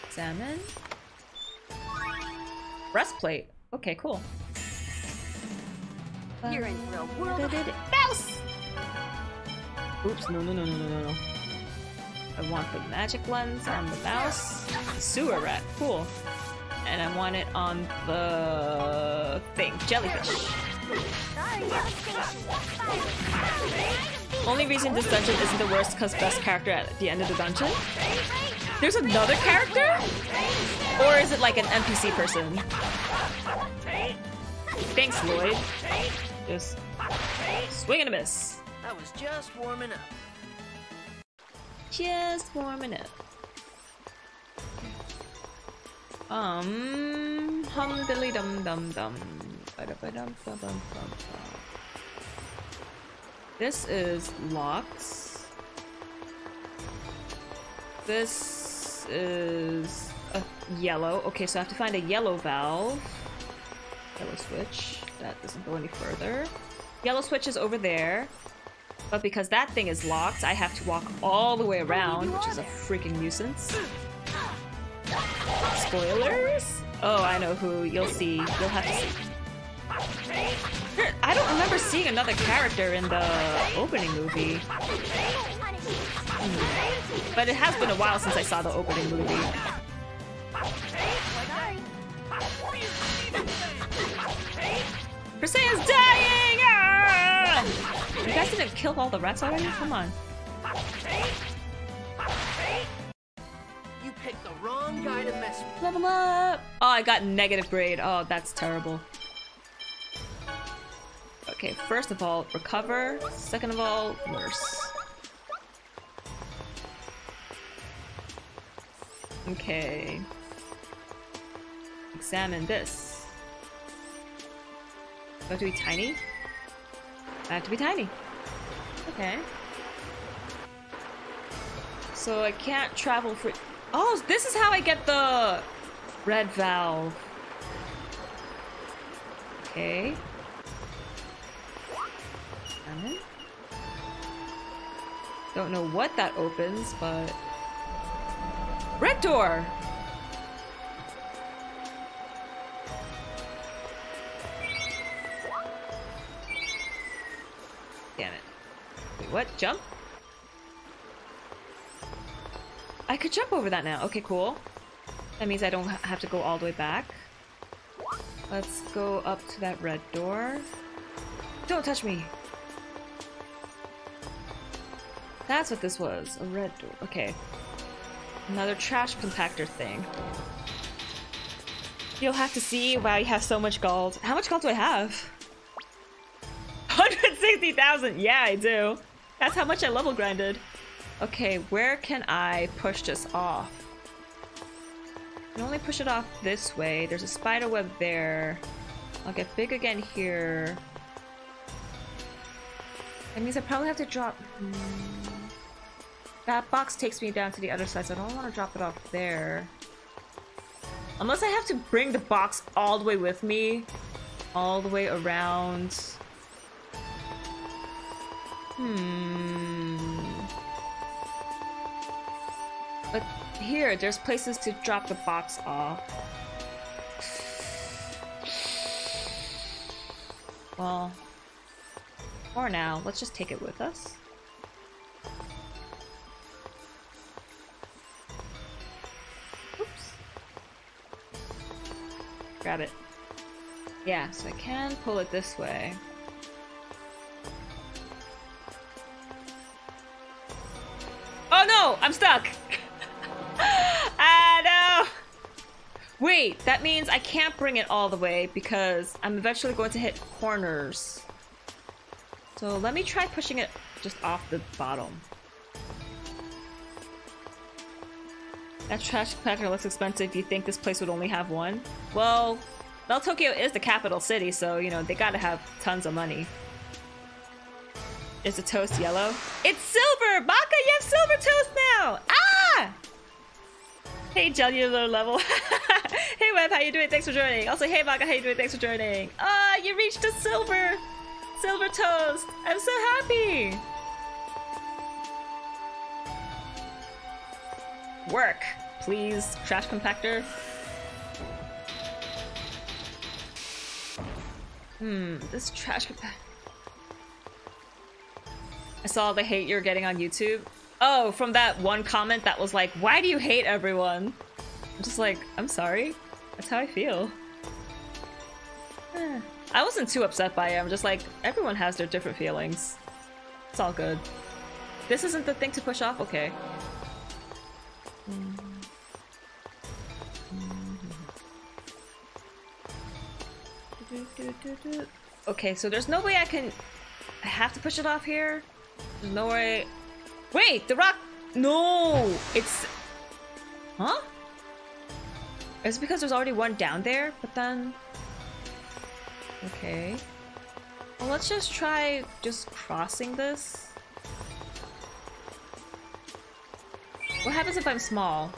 Examine. Breastplate. Okay, cool. You're in a world. Mouse! Oops, no, no, no, no, no, no. I want the magic lens on the mouse. Sewer rat, cool. And I want it on the thing, jellyfish. Only reason this dungeon isn't the worst because best character at the end of the dungeon? There's another character? Or is it like an NPC person? Thanks, Lloyd. Just swing and a miss. I was just warming up. Just warming up. Um, hum dilly dum dum dum. Bum, bum. This is locks. This is a yellow. Okay, so I have to find a yellow valve. Yellow switch. That doesn't go any further. Yellow switch is over there. But because that thing is locked, I have to walk all the way around, which is a freaking nuisance. Spoilers? Oh, I know who. You'll see. You'll have to see. I don't remember seeing another character in the opening movie. Hmm. But it has been a while since I saw the opening movie. Presea's dying! Ah! You guys didn't kill all the rats already? Come on. You picked the wrong guy to mess with. Level up! Oh, I got negative grade. Oh, that's terrible. Okay, first of all, recover. Second of all, nurse. Okay. Examine this. Do I have to be tiny? I have to be tiny. Okay. So I can't travel for- Oh, this is how I get the red valve. Okay. Don't know what that opens, but... Red door! Damn it. Wait, what? Jump? I could jump over that now. Okay, cool. That means I don't have to go all the way back. Let's go up to that red door. Don't touch me! That's what this was. A red door. Okay. Another trash compactor thing. You'll have to see. Wow, you have so much gold. How much gold do I have? 160,000! Yeah, I do. That's how much I level grinded. Okay, where can I push this off? I can only push it off this way. There's a spider web there. I'll get big again here. That means I probably have to drop... Hmm. That box takes me down to the other side, so I don't want to drop it off there. Unless I have to bring the box all the way with me. All the way around. Hmm. But here, there's places to drop the box off. Well, for now, let's just take it with us. Oops. Grab it. Yeah, so I can pull it this way. Oh no! I'm stuck! (laughs) ah no! Wait, that means I can't bring it all the way because I'm eventually going to hit corners. So let me try pushing it just off the bottom. That trash compactor looks expensive. Do you think this place would only have one? Well, Meltokyo is the capital city, so, you know, they gotta have tons of money. Is the toast yellow? It's silver! Baka, you have silver toast now! Ah! Hey, Cellular level. (laughs) hey, Web, how you doing? Thanks for joining. Also, hey, Baka, how you doing? Thanks for joining. Ah, you reached a silver! Silver toast! I'm so happy! Work, please, trash compactor. Hmm, this trash compactor. I saw the hate you're getting on YouTube. Oh, from that one comment that was like, why do you hate everyone? I'm just like, I'm sorry. That's how I feel. Eh. I wasn't too upset by it. I'm just like, everyone has their different feelings. It's all good. This isn't the thing to push off? Okay. Okay, so there's no way I can I have to push it off here? Way... Wait, the rock... No! It's... Huh? It's because there's already one down there, but then... Okay. Well, let's just try just crossing this. What happens if I'm small?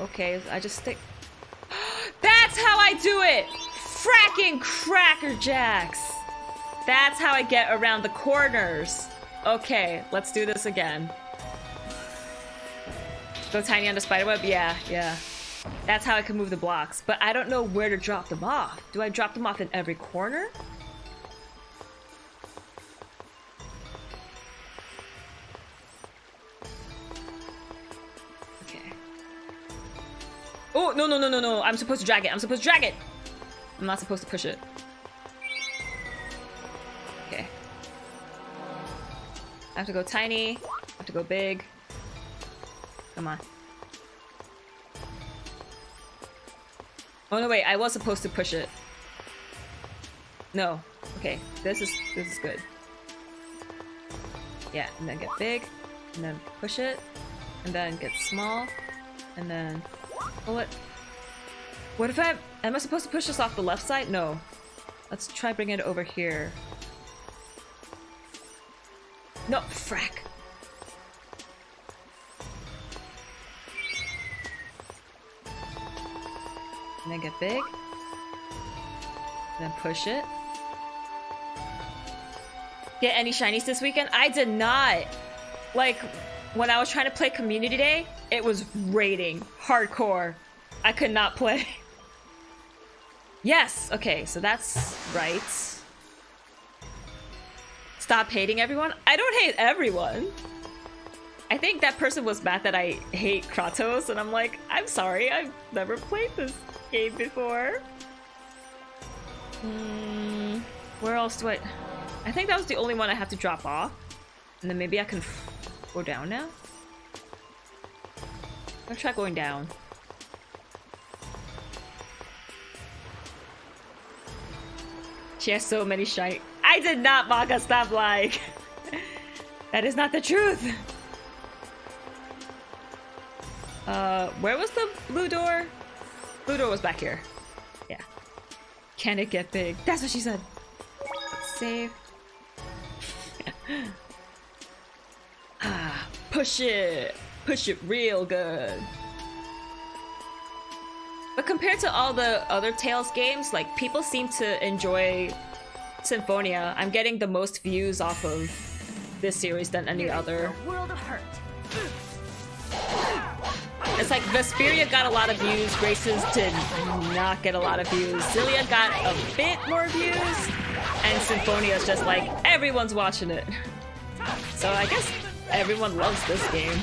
Okay, I just stick... (gasps) That's how I do it! Fracking Cracker Jacks! That's how I get around the corners. Okay, let's do this again. Go tiny on the spiderweb? Yeah, yeah. That's how I can move the blocks. But I don't know where to drop them off. Do I drop them off in every corner? Okay. Oh, no, no, no, no, no. I'm supposed to drag it. I'm supposed to drag it. I'm not supposed to push it. I have to go tiny. I have to go big. Come on. Oh no, wait, I was supposed to push it. No. Okay, this is this is good. Yeah, and then get big, and then push it, and then get small, and then pull it. What if I am I supposed to push this off the left side? No. Let's try bringing it over here. No, frack. And then get big. Then push it. Get any shinies this weekend? I did not. Like, when I was trying to play Community Day, it was raiding. Hardcore. I could not play. (laughs) yes! Okay, so that's right. Stop hating everyone? I don't hate everyone. I think that person was mad that I hate Kratos, and I'm like, I'm sorry, I've never played this game before. Hmm, where else do I... I think that was the only one I have to drop off. And then maybe I can go down now? Gonna try going down. She has so many shiny- I did not, Maka, stop lying! (laughs) that is not the truth! Uh, where was the blue door? Blue door was back here. Yeah. Can it get big? That's what she said. Save. (laughs) ah, push it. Push it real good. But compared to all the other Tales games, like people seem to enjoy Symphonia. I'm getting the most views off of this series than any other. World of Hurt. It's like Vesperia got a lot of views, Graces did not get a lot of views. Xillia got a bit more views, and Symphonia is just like everyone's watching it. So I guess everyone loves this game.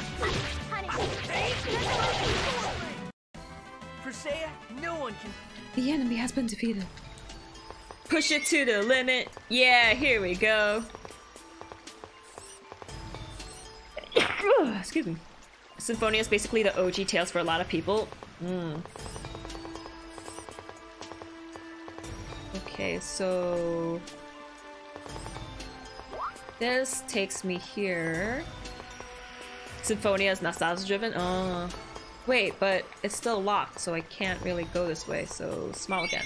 Presea, no one can. The enemy has been defeated. Push it to the limit. Yeah, here we go. (coughs) Excuse me. Symphonia is basically the OG Tales for a lot of people. Mm. Okay, so... This takes me here. Symphonia is nostalgia driven? Oh. Wait, but it's still locked, so I can't really go this way, so small again.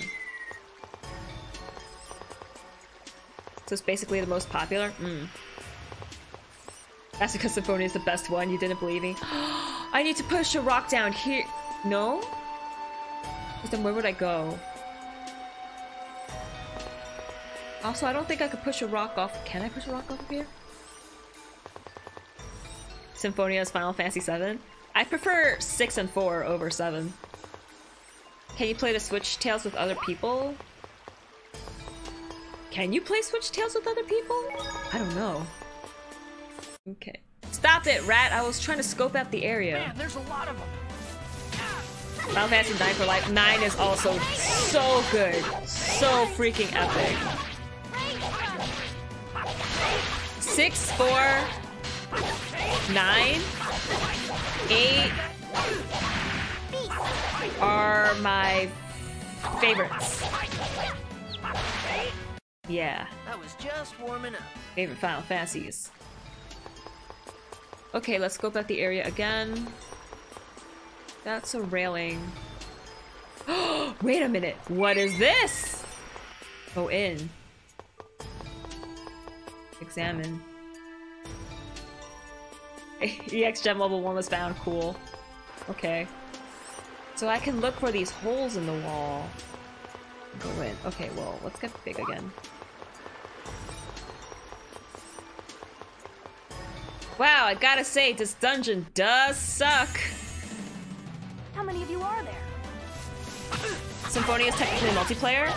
So it's basically the most popular? Mm. That's because Symphonia is the best one, you didn't believe me. (gasps) I need to push a rock down here. No? Then where would I go? Also, I don't think I could push a rock off. Can I push a rock off of here? Symphonia's Final Fantasy 7? I prefer 6 and 4 over 7. Can you play the Switch Tales with other people? Can you play Switch Tales with other people? I don't know. Okay. Stop it, rat! I was trying to scope out the area. Man, there's a lot of them. Final Fantasy 9 for life. 9 is also so good. So freaking epic. 6, 4, 9, 8 are my favorites. Yeah. I was just warming up. Favorite Final Fantasies. Okay, let's scope out the area again. That's a railing. (gasps) Wait a minute. What is this? Go in. Examine. (laughs) EX Gem level 1 was found. Cool. Okay. So I can look for these holes in the wall. Go in. Okay, well, let's get big again. Wow, I gotta say, this dungeon does suck. How many of you are there? Symphonia is technically multiplayer.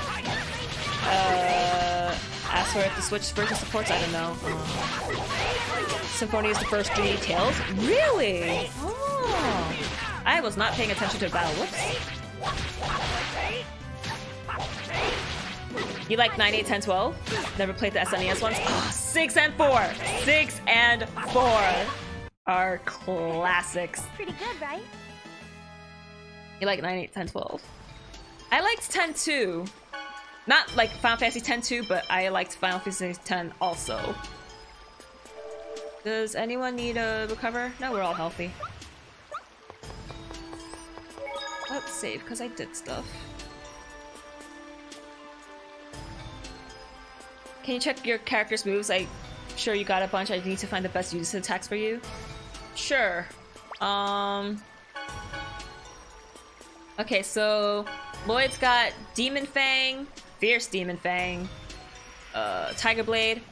Uh, as for if the Switch version supports, I don't know. Uh, Symphonia is the first 3D Tales. Really? Oh. I was not paying attention to the battle. Whoops. You like 9, 8, 10, 12? Never played the SNES ones? Oh, 6 and 4! 6 and 4 are classics. Pretty good, right? You like 9, 8, 10, 12. I liked 10 too. Not like Final Fantasy 10 too, but I liked Final Fantasy 10 also. Does anyone need a recover? No, we're all healthy. Let's save, because I did stuff. Can you check your character's moves? I'm sure you got a bunch. I need to find the best use attacks for you. Sure. Um... Okay, so Lloyd's got Demon Fang, Fierce Demon Fang, uh, Tiger Blade.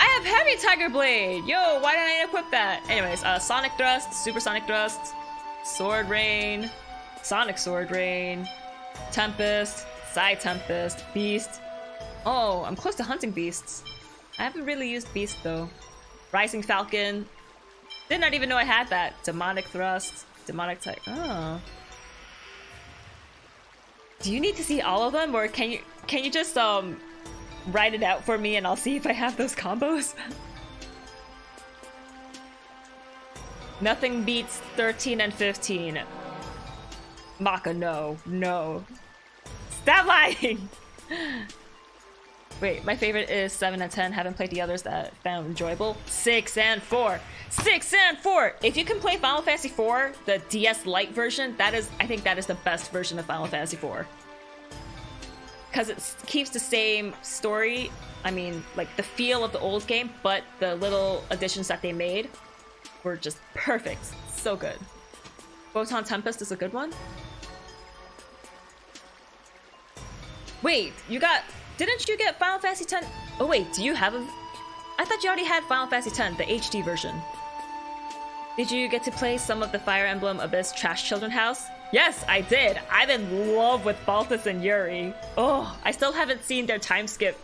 I have Heavy Tiger Blade! Yo, why didn't I equip that? Anyways, uh, Sonic Thrust, Super Sonic Thrust, Sword Rain, Sonic Sword Rain, Tempest, Psi Tempest, Beast. Oh, I'm close to hunting beasts. I haven't really used Beast though. Rising Falcon. Did not even know I had that. Demonic Thrust, Demonic type. Oh. Do you need to see all of them, or can you can you just um write it out for me and I'll see if I have those combos? (laughs) Nothing beats 13 and 15. Maka, no, no. Stop lying! (laughs) Wait, my favorite is 7 and 10. Haven't played the others that found enjoyable. 6 and 4. 6 and 4! If you can play Final Fantasy 4, the DS Lite version, that is, I think that is the best version of Final Fantasy 4. Because it keeps the same story, I mean, like the feel of the old game, but the little additions that they made were just perfect. So good. Photon Tempest is a good one. Wait, you got didn't you get Final Fantasy X? Oh wait, do you have a... I thought you already had Final Fantasy X, the HD version. Did you get to play some of the Fire Emblem Abyss Trash Children house? Yes, I did. I'm in love with Balthus and Yuri. Oh, I still haven't seen their time skip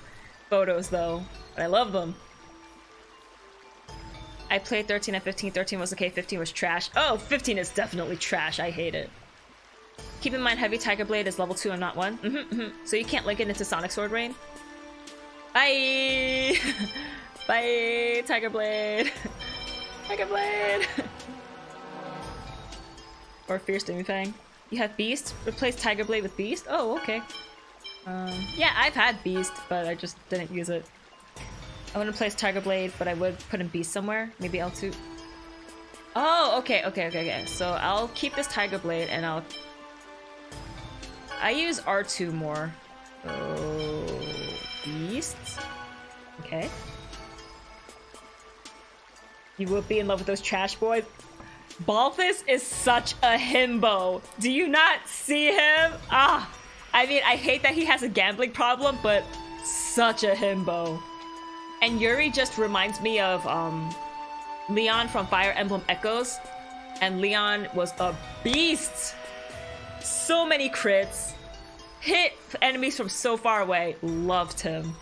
photos though, but I love them. I played 13 and 15. 13 was okay, 15 was trash. Oh, 15 is definitely trash. I hate it. Keep in mind, Heavy Tiger Blade is level 2 and not 1. Mm -hmm, mm -hmm. So you can't link it into Sonic Sword Rain. Bye! (laughs) Bye, Tiger Blade! (laughs) Tiger Blade! (laughs) or Fierce Demon Fang. You have Beast? Replace Tiger Blade with Beast? Oh, okay. Um, yeah, I've had Beast, but I just didn't use it. I wouldn't place Tiger Blade, but I would put in Beast somewhere. Maybe L2. Oh, okay, okay, okay, okay. So I'll keep this Tiger Blade and I'll I use R2 more. Oh, beasts? Okay. You will be in love with those trash boys. Balthus is such a himbo. Do you not see him? Ah, I mean, I hate that he has a gambling problem, but such a himbo. And Yuri just reminds me of um, Leon from Fire Emblem Echoes. And Leon was a beast so many crits, hit enemies from so far away. Loved him.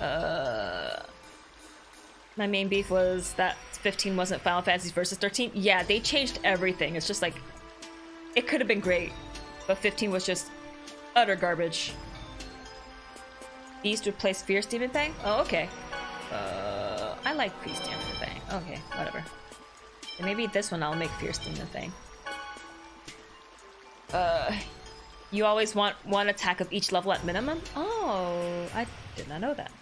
Uh, my main beef was that 15 wasn't Final Fantasy versus 13. Yeah, they changed everything. It's just like, it could have been great, but 15 was just utter garbage. Beast replaced Fierce Demon Fang? Oh, okay. Uh, I like Fierce Demon Fang. Okay, whatever. And maybe this one I'll make Fierce Demon Fang. Uh, You always want one attack of each level at minimum? Oh, I did not know that.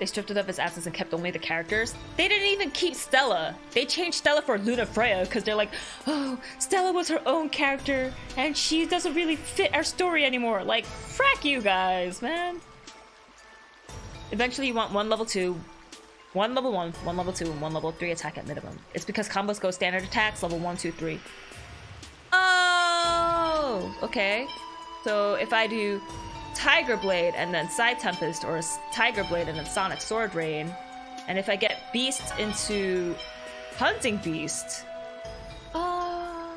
They stripped it of its assets and kept only the characters. They didn't even keep Stella. They changed Stella for Lunafreya because they're like, oh, Stella was her own character and she doesn't really fit our story anymore. Like, frack you guys, man. Eventually, you want one level two, one level one, one level two, and one level three attack at minimum. It's because combos go standard attacks, level one, two, three. Oh, okay. So if I do Tiger Blade and then Psi Tempest, or Tiger Blade and then Sonic Sword Rain. And if I get Beast into Hunting Beast. Oh.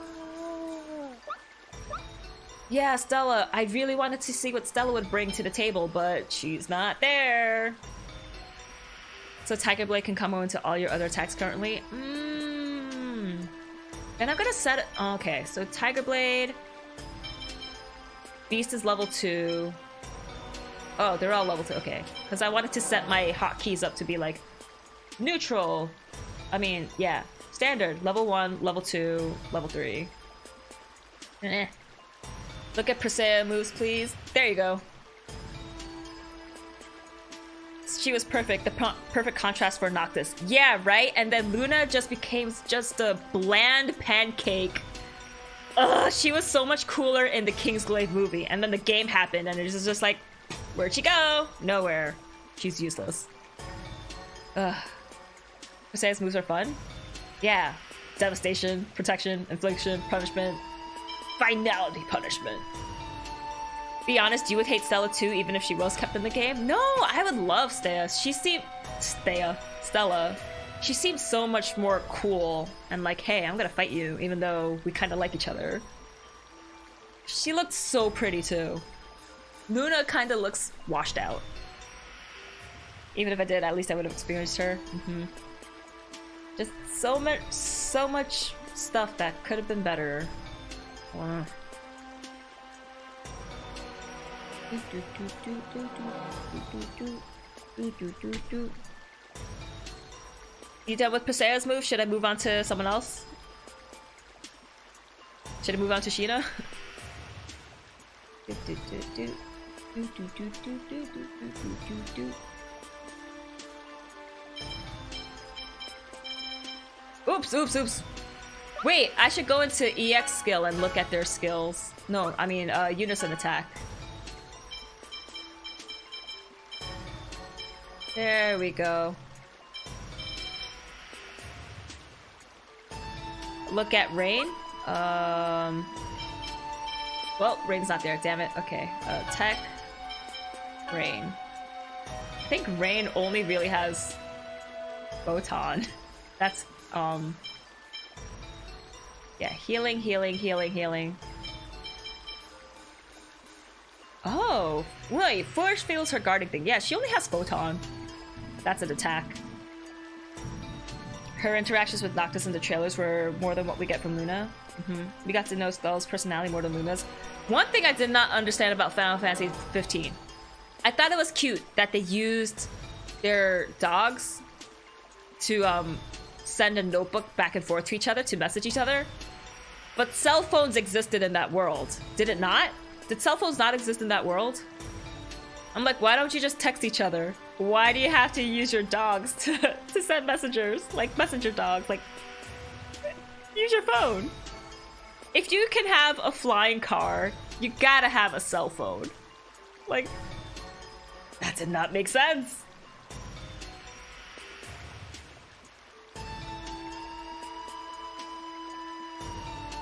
Yeah, Stella. I really wanted to see what Stella would bring to the table, but she's not there. So Tiger Blade can combo into all your other attacks currently. Mmm. And I'm gonna set it. Okay, so Tiger Blade. Beast is level 2. Oh, they're all level 2. Okay. Because I wanted to set my hotkeys up to be like neutral. I mean, yeah. Standard. Level 1, level 2, level 3. Eh. Look at Presea moves, please. There you go. She was perfect. The perfect contrast for Noctis. Yeah, right? And then Luna just became just a bland pancake. Ugh, she was so much cooler in the King's Kingsglaive movie. And then the game happened and it was just like, Where'd she go? Nowhere. She's useless. Ugh. Presea's moves are fun? Yeah. Devastation, protection, infliction, punishment, finality punishment. Be honest, you would hate Stella too, even if she was kept in the game? No, I would love Stella. She seemed... Stella. Stella. She seems so much more cool and like, hey, I'm gonna fight you, even though we kind of like each other. She looked so pretty too. Luna kind of looks washed out. Even if I did, at least I would have experienced her. Mm -hmm. Just so much, so much stuff that could have been better. You done with Presea's move? Should I move on to someone else? Should I move on to Sheena? Oops, oops, oops. Wait, I should go into EX skill and look at their skills. No, I mean, uh, unison attack. There we go. Look at Raine. Um... Well, Raine's not there, damn it. Okay, uh, tech. Raine. I think Rain only really has Photon. (laughs) That's, um... Yeah, healing, healing, healing, healing. Oh, wait, Flourish fails her guarding thing. Yeah, she only has Photon. That's an attack. Her interactions with Noctis in the trailers were more than what we get from Luna. Mm -hmm. We got to know Stella's personality more than Luna's. One thing I did not understand about Final Fantasy 15 I thought it was cute that they used their dogs to um, send a notebook back and forth to each other to message each other. But cell phones existed in that world. Did it not? Did cell phones not exist in that world? I'm like, why don't you just text each other? Why do you have to use your dogs to, to send messengers? Like messenger dogs, like use your phone. If you can have a flying car, you gotta have a cell phone. Like, that did not make sense.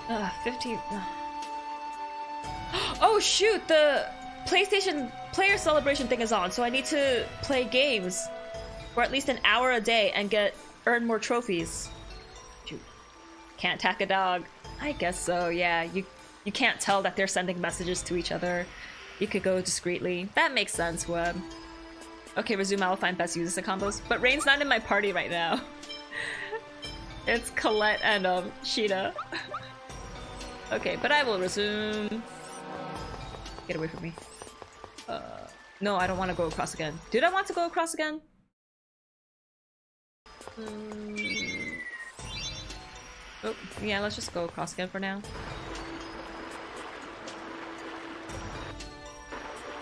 Uh, 15. (gasps) Oh shoot, the PlayStation player celebration thing is on, so I need to play games for at least an hour a day and get earn more trophies. Can't attack a dog. I guess so, yeah. You you can't tell that they're sending messages to each other. You could go discreetly. That makes sense, Web. Okay, resume find best uses of combos. But Raine's not in my party right now. (laughs) it's Colette and um Sheeta. (laughs) okay, but I will resume. Get away from me. Uh, no, I don't want to go across again. Did I want to go across again? Mm. Oh, yeah, let's just go across again for now.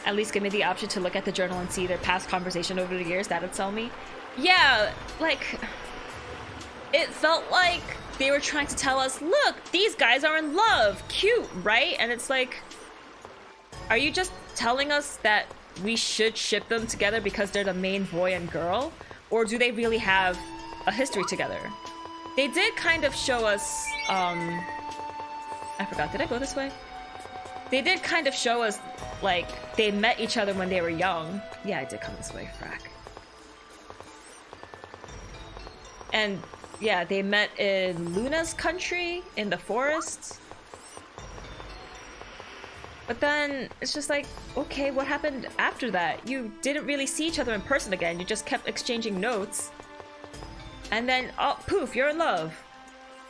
at least give me the option to look at the journal and see their past conversation over the years, that'd sell me. Yeah, like, it felt like they were trying to tell us, look, these guys are in love. Cute, right? And it's like, are you just telling us that we should ship them together because they're the main boy and girl? Or do they really have a history together? They did kind of show us, um, I forgot, did I go this way? They did kind of show us, like, they met each other when they were young. Yeah, I did come this way, frack. And, yeah, they met in Luna's country, in the forest. But then, it's just like, okay, what happened after that? You didn't really see each other in person again, you just kept exchanging notes. And then, oh, poof, you're in love.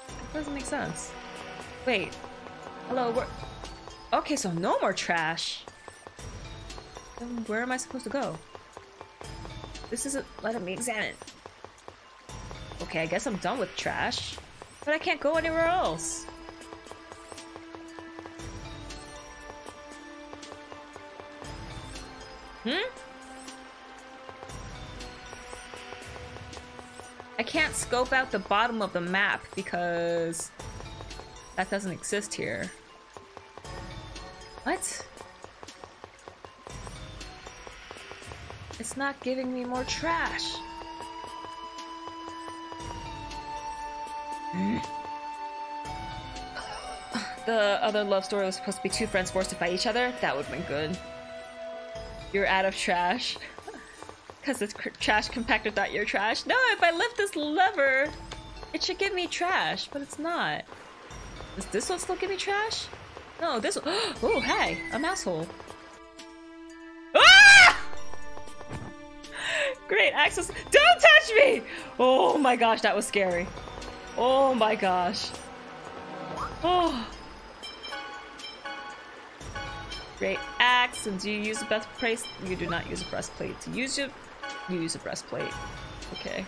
That doesn't make sense. Wait. Hello, where... Okay, so no more trash. Then where am I supposed to go? This isn't letting me examine. Okay, I guess I'm done with trash. But I can't go anywhere else. Hmm? I can't scope out the bottom of the map because that doesn't exist here. What? It's not giving me more trash. the other love story was supposed to be two friends forced to fight each other. That would have been good. You're out of trash. (laughs) Because it's trash compactor thought you're trash. No, if I lift this lever, it should give me trash, but it's not. Does this one still give me trash? No, this one. (gasps) Oh, hey, a mouse hole. Ah! (laughs) Great access. Don't touch me! Oh my gosh, that was scary. Oh my gosh. Oh. Great axe. And do you use a breastplate? You do not use a breastplate. To use your you use a breastplate. Okay.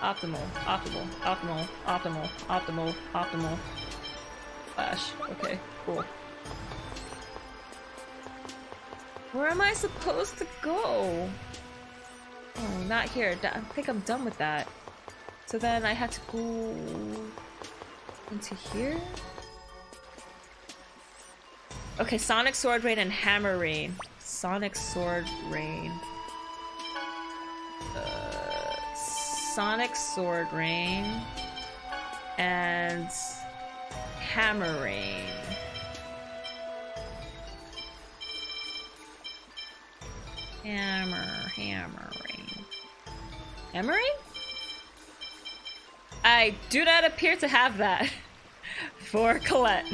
Optimal, optimal, optimal, optimal, optimal, optimal. Flash. Okay, cool. Where am I supposed to go? Oh, not here. I think I'm done with that. So then I had to go into here? Okay, Sonic Sword Rain and Hammer Rain. Sonic Sword Rain. Uh, Sonic Sword Rain and Hammer Rain. Hammer, Hammer Rain. Hammer Rain? I do not appear to have that (laughs) for Colette.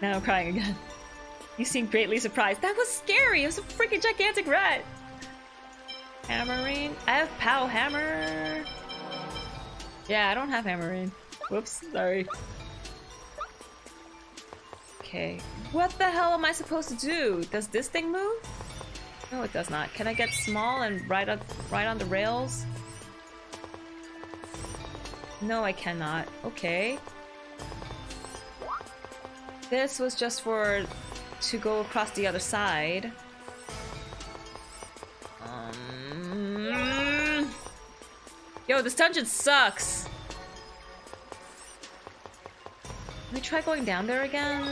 Now I'm crying again. You seem greatly surprised. That was scary! It was a freaking gigantic rat! Hammering? I have Pow Hammer! Yeah, I don't have Hammering. Whoops, sorry. Okay. What the hell am I supposed to do? Does this thing move? No, it does not. Can I get small and ride on, ride on the rails? No, I cannot. Okay. This was just for to go across the other side. Um, yo, this dungeon sucks. Let me try going down there again.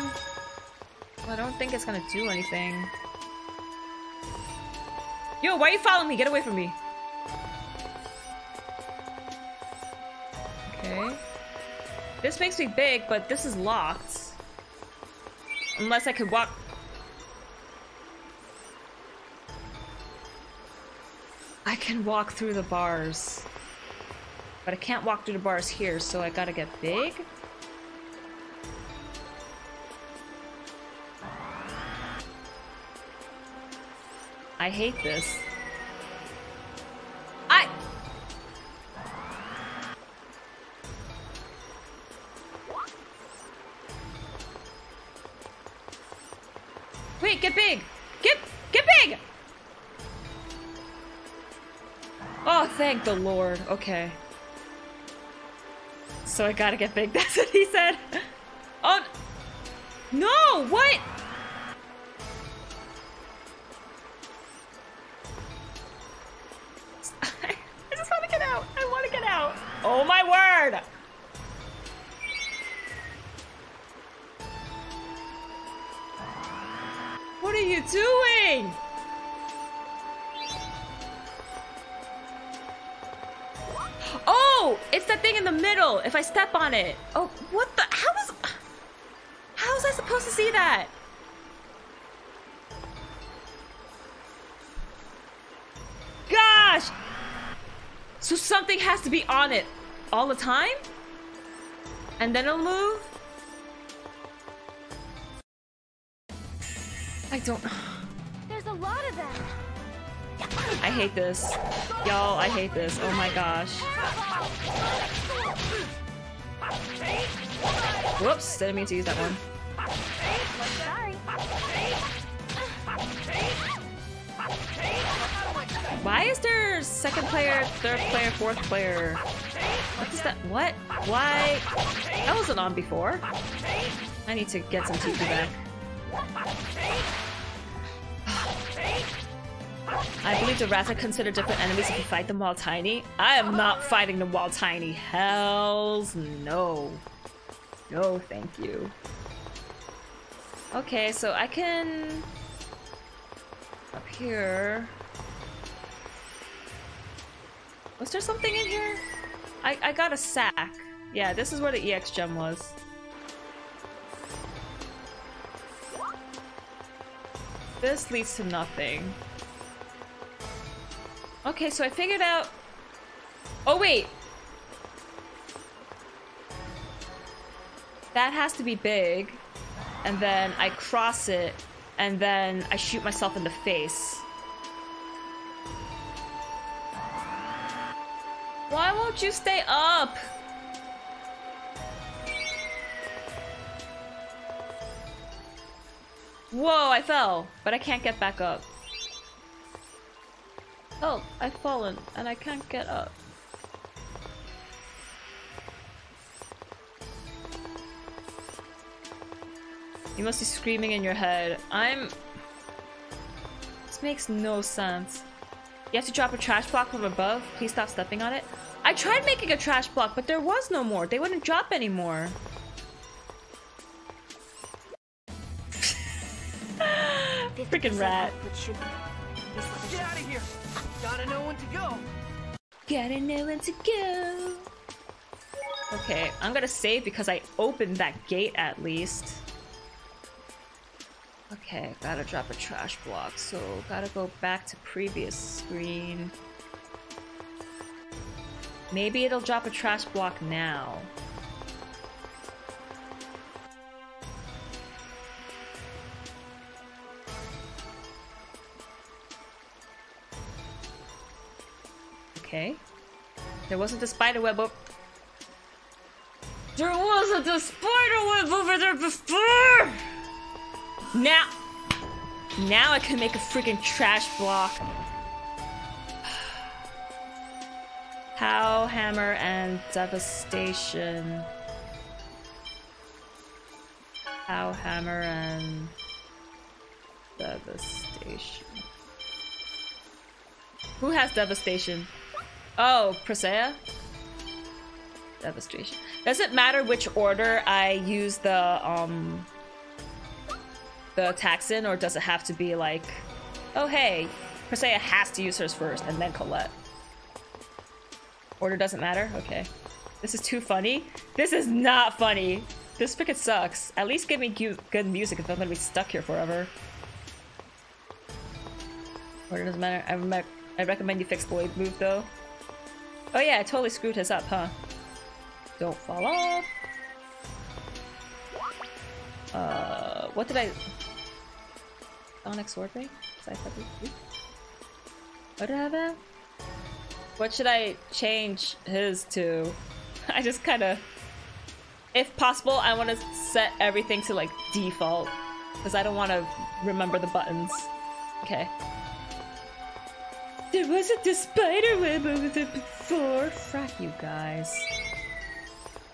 Well, I don't think it's gonna do anything. Yo, why are you following me? Get away from me. Okay. This makes me big, but this is locked. Unless I could walk... I can walk through the bars. But I can't walk through the bars here, so I gotta get big? I hate this. I... Wait, get big! Get, get big! Oh, thank the Lord. Okay. So I gotta get big. (laughs) That's what he said. Oh, no! What? (laughs) I just want to get out. I want to get out. Oh my word! Doing? Oh, it's that thing in the middle. If I step on it. Oh, what the? How was? How was I supposed to see that? Gosh! So something has to be on it all the time? And then it'll move? I don't... There's a lot of them. I hate this. Y'all, I hate this. Oh my gosh. Whoops, didn't mean to use that one. Why is there second player, third player, fourth player? What is that? What? Why? That wasn't on before. I need to get some TP back. I believe the rats are considered different enemies if you fight them while tiny. I am not fighting them while tiny. Hells no. No, thank you. Okay, so I can... Up here... Was there something in here? I, I got a sack. Yeah, this is where the EX gem was. This leads to nothing. Okay, so I figured out... Oh, wait! That has to be big. And then I cross it, and then I shoot myself in the face. Why won't you stay up? Whoa, I fell, but I can't get back up. Oh, I've fallen, and I can't get up. You must be screaming in your head. I'm... This makes no sense. You have to drop a trash block from above. Please stop stepping on it. I tried making a trash block, but there was no more. They wouldn't drop anymore. (laughs) Freaking rat. Get out of here! Gotta know when to go! Gotta know when to go. Okay, I'm gonna save because I opened that gate at least. Okay, gotta drop a trash block, so gotta go back to previous screen. Maybe it'll drop a trash block now. Okay. There wasn't a spider web up. There wasn't a spider web over there before! Now! Now I can make a freaking trash block. (sighs) Pow, Hammer, and Devastation. Pow, Hammer, and Devastation. Who has Devastation? Oh, Presea? Devastation. Does it matter which order I use the, um, the attacks in, or does it have to be like, oh hey, Presea has to use hers first, and then Colette? Order doesn't matter? Okay. This is too funny. This is not funny. This picket sucks. At least give me good music if I'm gonna be stuck here forever. Order doesn't matter. I, re I recommend you fix Lloyd move though. Oh yeah, I totally screwed his up, huh? Don't fall off. Uh, what did I... Sonic Sword Rain? What did I have that? What should I change his to? (laughs) I just kind of... If possible, I want to set everything to like default. Because I don't want to remember the buttons. Okay. There wasn't the spider web over there before. Frack you guys.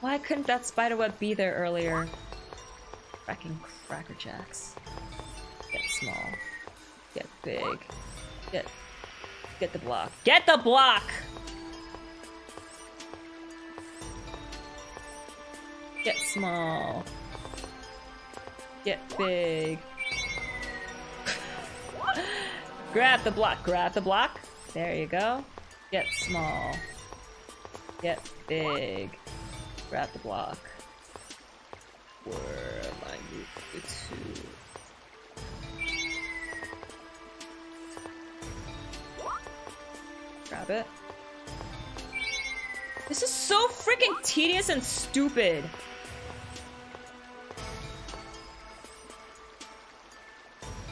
Why couldn't that spider web be there earlier? Fracking cracker jacks. Get small. Get big. Get get the block. Get the block! Get small. Get big. (laughs) Grab the block. Grab the block. There you go. Get small. Get big. Grab the block. Where am I moving to? Grab it. This is so freaking tedious and stupid.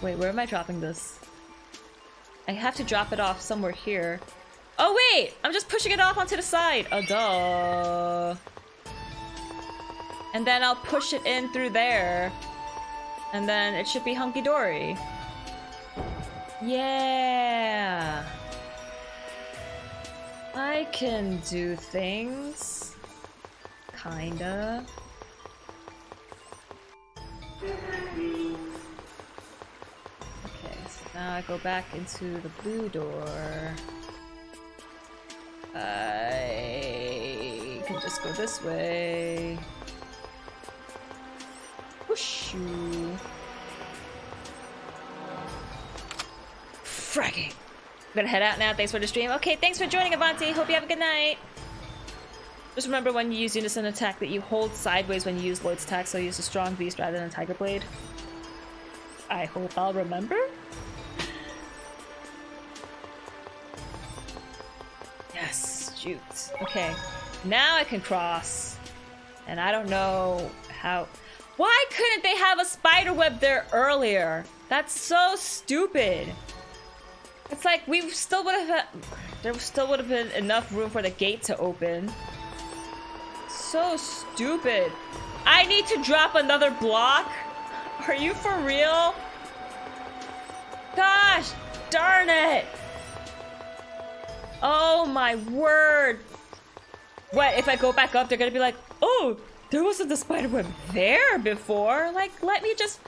Wait, where am I dropping this? I have to drop it off somewhere here. Oh wait! I'm just pushing it off onto the side! Oh duh. And then I'll push it in through there. And then it should be hunky-dory. Yeah! I can do things. Kinda. Okay, so now I go back into the blue door. I can just go this way. Whoosh! Fragging! I'm gonna head out now. Thanks for the stream. Okay, thanks for joining, Avanti. Hope you have a good night. Just remember when you use Unison attack that you hold sideways when you use Lloyd's attack, so use a strong beast rather than a Tiger Blade. I hope I'll remember. Shoot. Okay, now I can cross. And I don't know how... Why couldn't they have a spider web there earlier? That's so stupid. It's like we still would have there still would have been enough room for the gate to open. So stupid. I need to drop another block? Are you for real? Gosh, darn it. Oh my word. What, if I go back up, they're gonna be like, oh, there wasn't the spider web there before. Like, let me just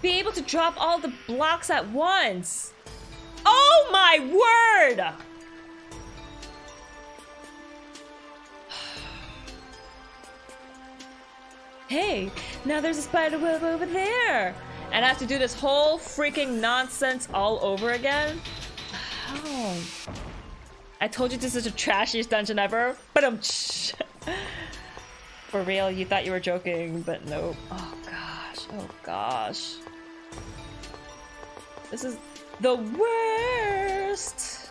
be able to drop all the blocks at once. Oh my word! (sighs) Hey, now there's a spider web over there. And I have to do this whole freaking nonsense all over again? (sighs) Oh. I told you this is the trashiest dungeon ever, but I'm (laughs) For real, you thought you were joking, but nope. Oh gosh, oh gosh. This is the worst!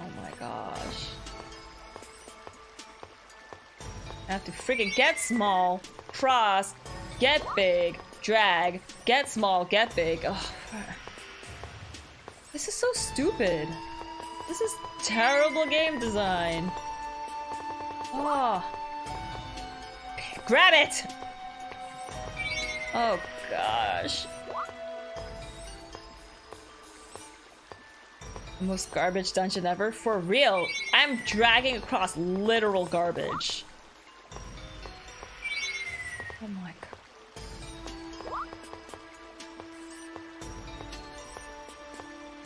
Oh my gosh. I have to freaking get small, cross, get big, drag, get small, get big. Oh, this is so stupid. This is terrible game design. Oh. Grab it! Oh gosh. Most garbage dungeon ever? For real, I'm dragging across literal garbage.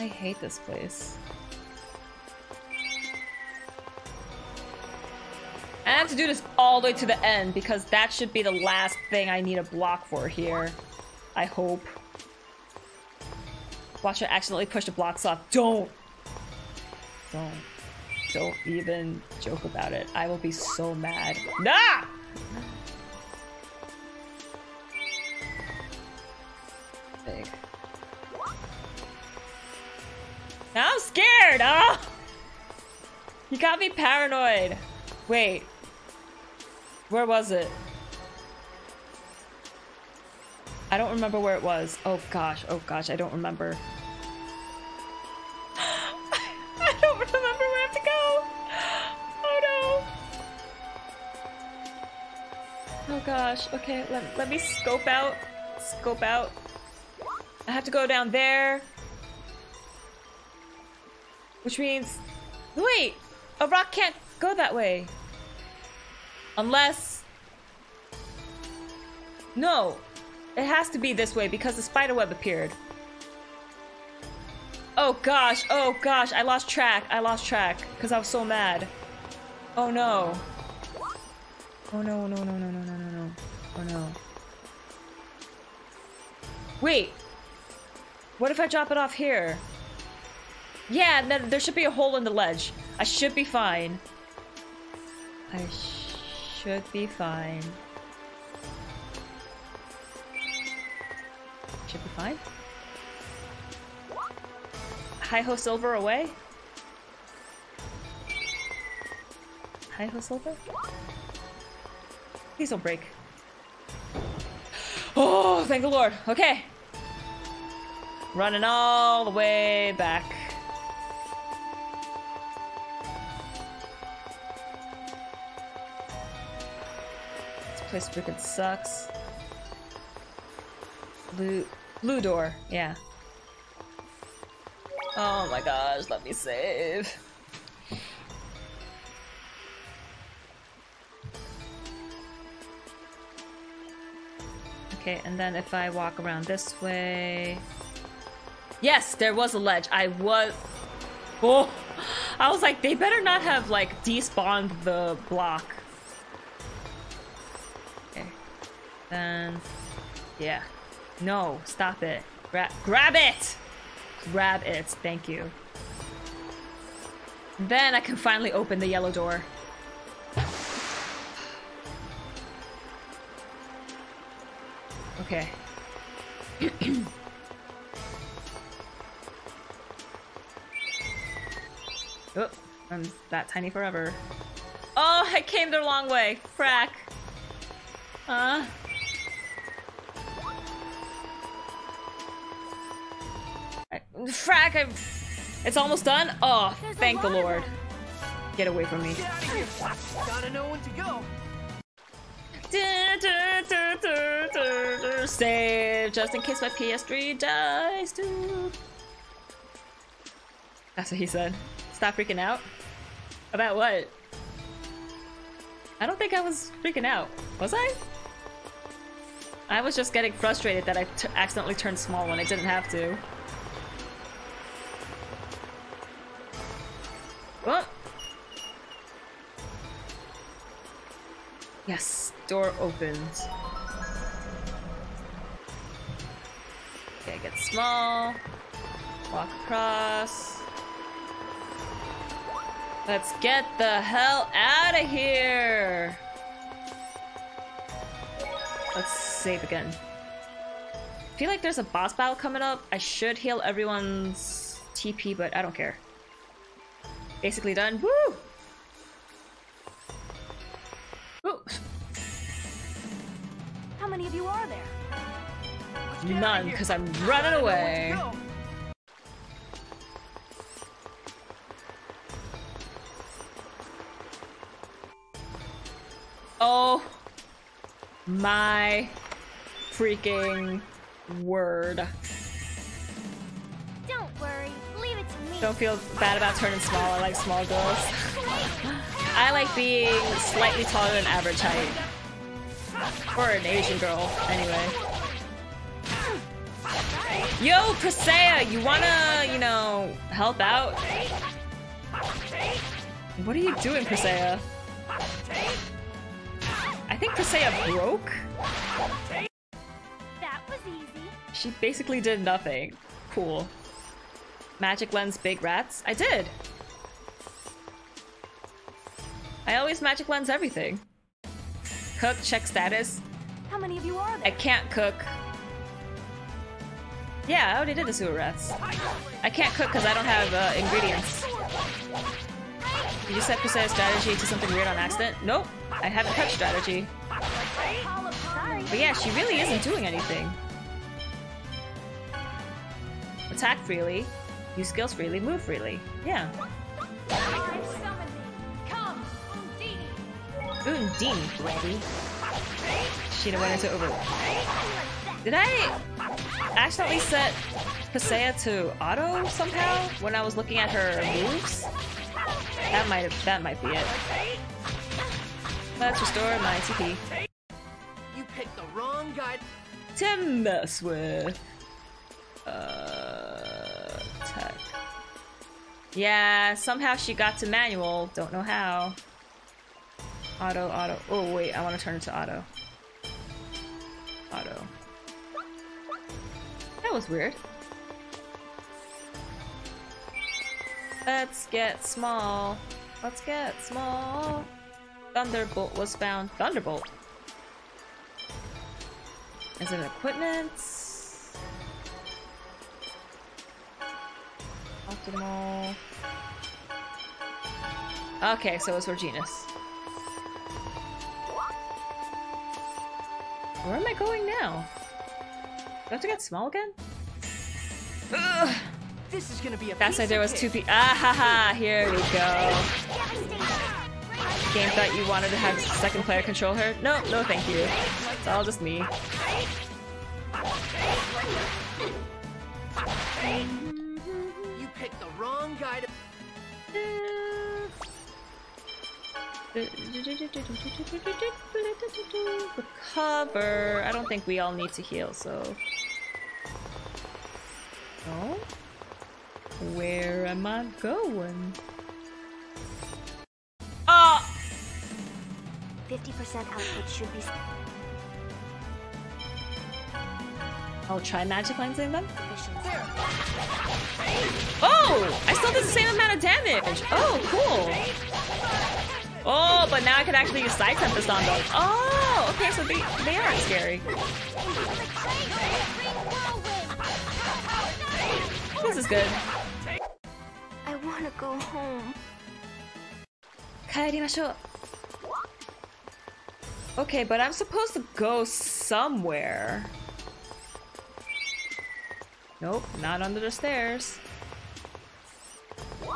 I hate this place. I have to do this all the way to the end because that should be the last thing I need a block for here. I hope. Watch her accidentally push the blocks off. Don't! Don't. Don't even joke about it. I will be so mad. Nah! Big. I'm scared! Ah! You got me paranoid. Wait. Where was it? I don't remember where it was. Oh gosh, oh gosh, I don't remember. (gasps) I don't remember where I have to go! Oh no! Oh gosh, okay, let, let me scope out. Scope out. I have to go down there. Which means... Wait! A rock can't go that way. Unless... No, it has to be this way because the spider web appeared. Oh gosh, oh gosh, I lost track. I lost track because I was so mad. Oh no. Oh no, no, no, no, no, no, no, no. Oh no. Wait. What if I drop it off here? Yeah, there, should be a hole in the ledge. I should be fine. I should be fine. Should be fine. Hi ho silver away. Hi ho silver. Please don't break. Oh, thank the Lord. Okay. Running all the way back. Place freaking sucks. Blue, blue door. Yeah. Oh my gosh, let me save. Okay, and then if I walk around this way... Yes, there was a ledge. I was... Oh! I was like, they better not have, like, despawned the block. Then... Yeah. No, stop it. Gra grab it! Grab it, thank you. Then I can finally open the yellow door. Okay. (clears throat) oh, I'm that tiny forever. Oh, I came the wrong way. Frack. Huh? Frack, I'm... it's almost done? Oh, thank the Lord. Get away from me. Gotta know when to go. Save just in case my PS3 dies too. That's what he said. Stop freaking out. About what? I don't think I was freaking out. Was I? I was just getting frustrated that I accidentally turned small when I didn't have to. What? Yes, door opens. Okay, get small. Walk across. Let's get the hell out of here! Let's save again. I feel like there's a boss battle coming up. I should heal everyone's TP, but I don't care. Basically done. Woo! Woo! How many of you are there? None, because I'm running away. Oh my freaking word. Don't worry, Don't feel bad about turning small. I like small girls. I like being slightly taller than average height. For an Asian girl, anyway. Yo, Presea, you wanna, you know, help out? What are you doing, Presea? I think Presea broke? That was easy. She basically did nothing. Cool. Magic lens big rats? I did! I always magic lens everything. Cook, check status. How many of you are there? I can't cook. Yeah, I already did the sewer rats. I can't cook because I don't have uh, ingredients. Did you set Presea's strategy to something weird on accident? Nope, I haven't touched strategy. But yeah, she really isn't doing anything. Attack freely, use skills freely, move freely. Yeah. Undine, ready? She'd have went into Overlord. Did I accidentally set Presea to auto somehow when I was looking at her moves? That might have that might be it. Let's restore my TP. You picked the wrong guy. To mess with. Uh, tech. Yeah, somehow she got to manual. Don't know how. Auto, auto. Oh wait, I want to turn it to auto. Auto. That was weird. Let's get small. Let's get small. Thunderbolt was found. Thunderbolt? Is it equipment? Optimal. Okay, so it's for Genis. Where am I going now? Do I have to get small again? Ugh. This is gonna be a Fast piece there was two cake. P. Ah ha ha! Here we go. Game thought you wanted to have second player control her. No, no, thank you. It's all just me. You wrong guy to. Recover. I don't think we all need to heal, so. Oh? Where am I going? Ah! 50% output should be I'll try magic lines in them. Oh! I still did the same amount of damage! Oh, cool! Oh, but now I can actually use Psi Tempest on them. Oh, okay, so they, they are scary. This is good. I wanna go home. Okay, but I'm supposed to go somewhere. Nope, not under the stairs.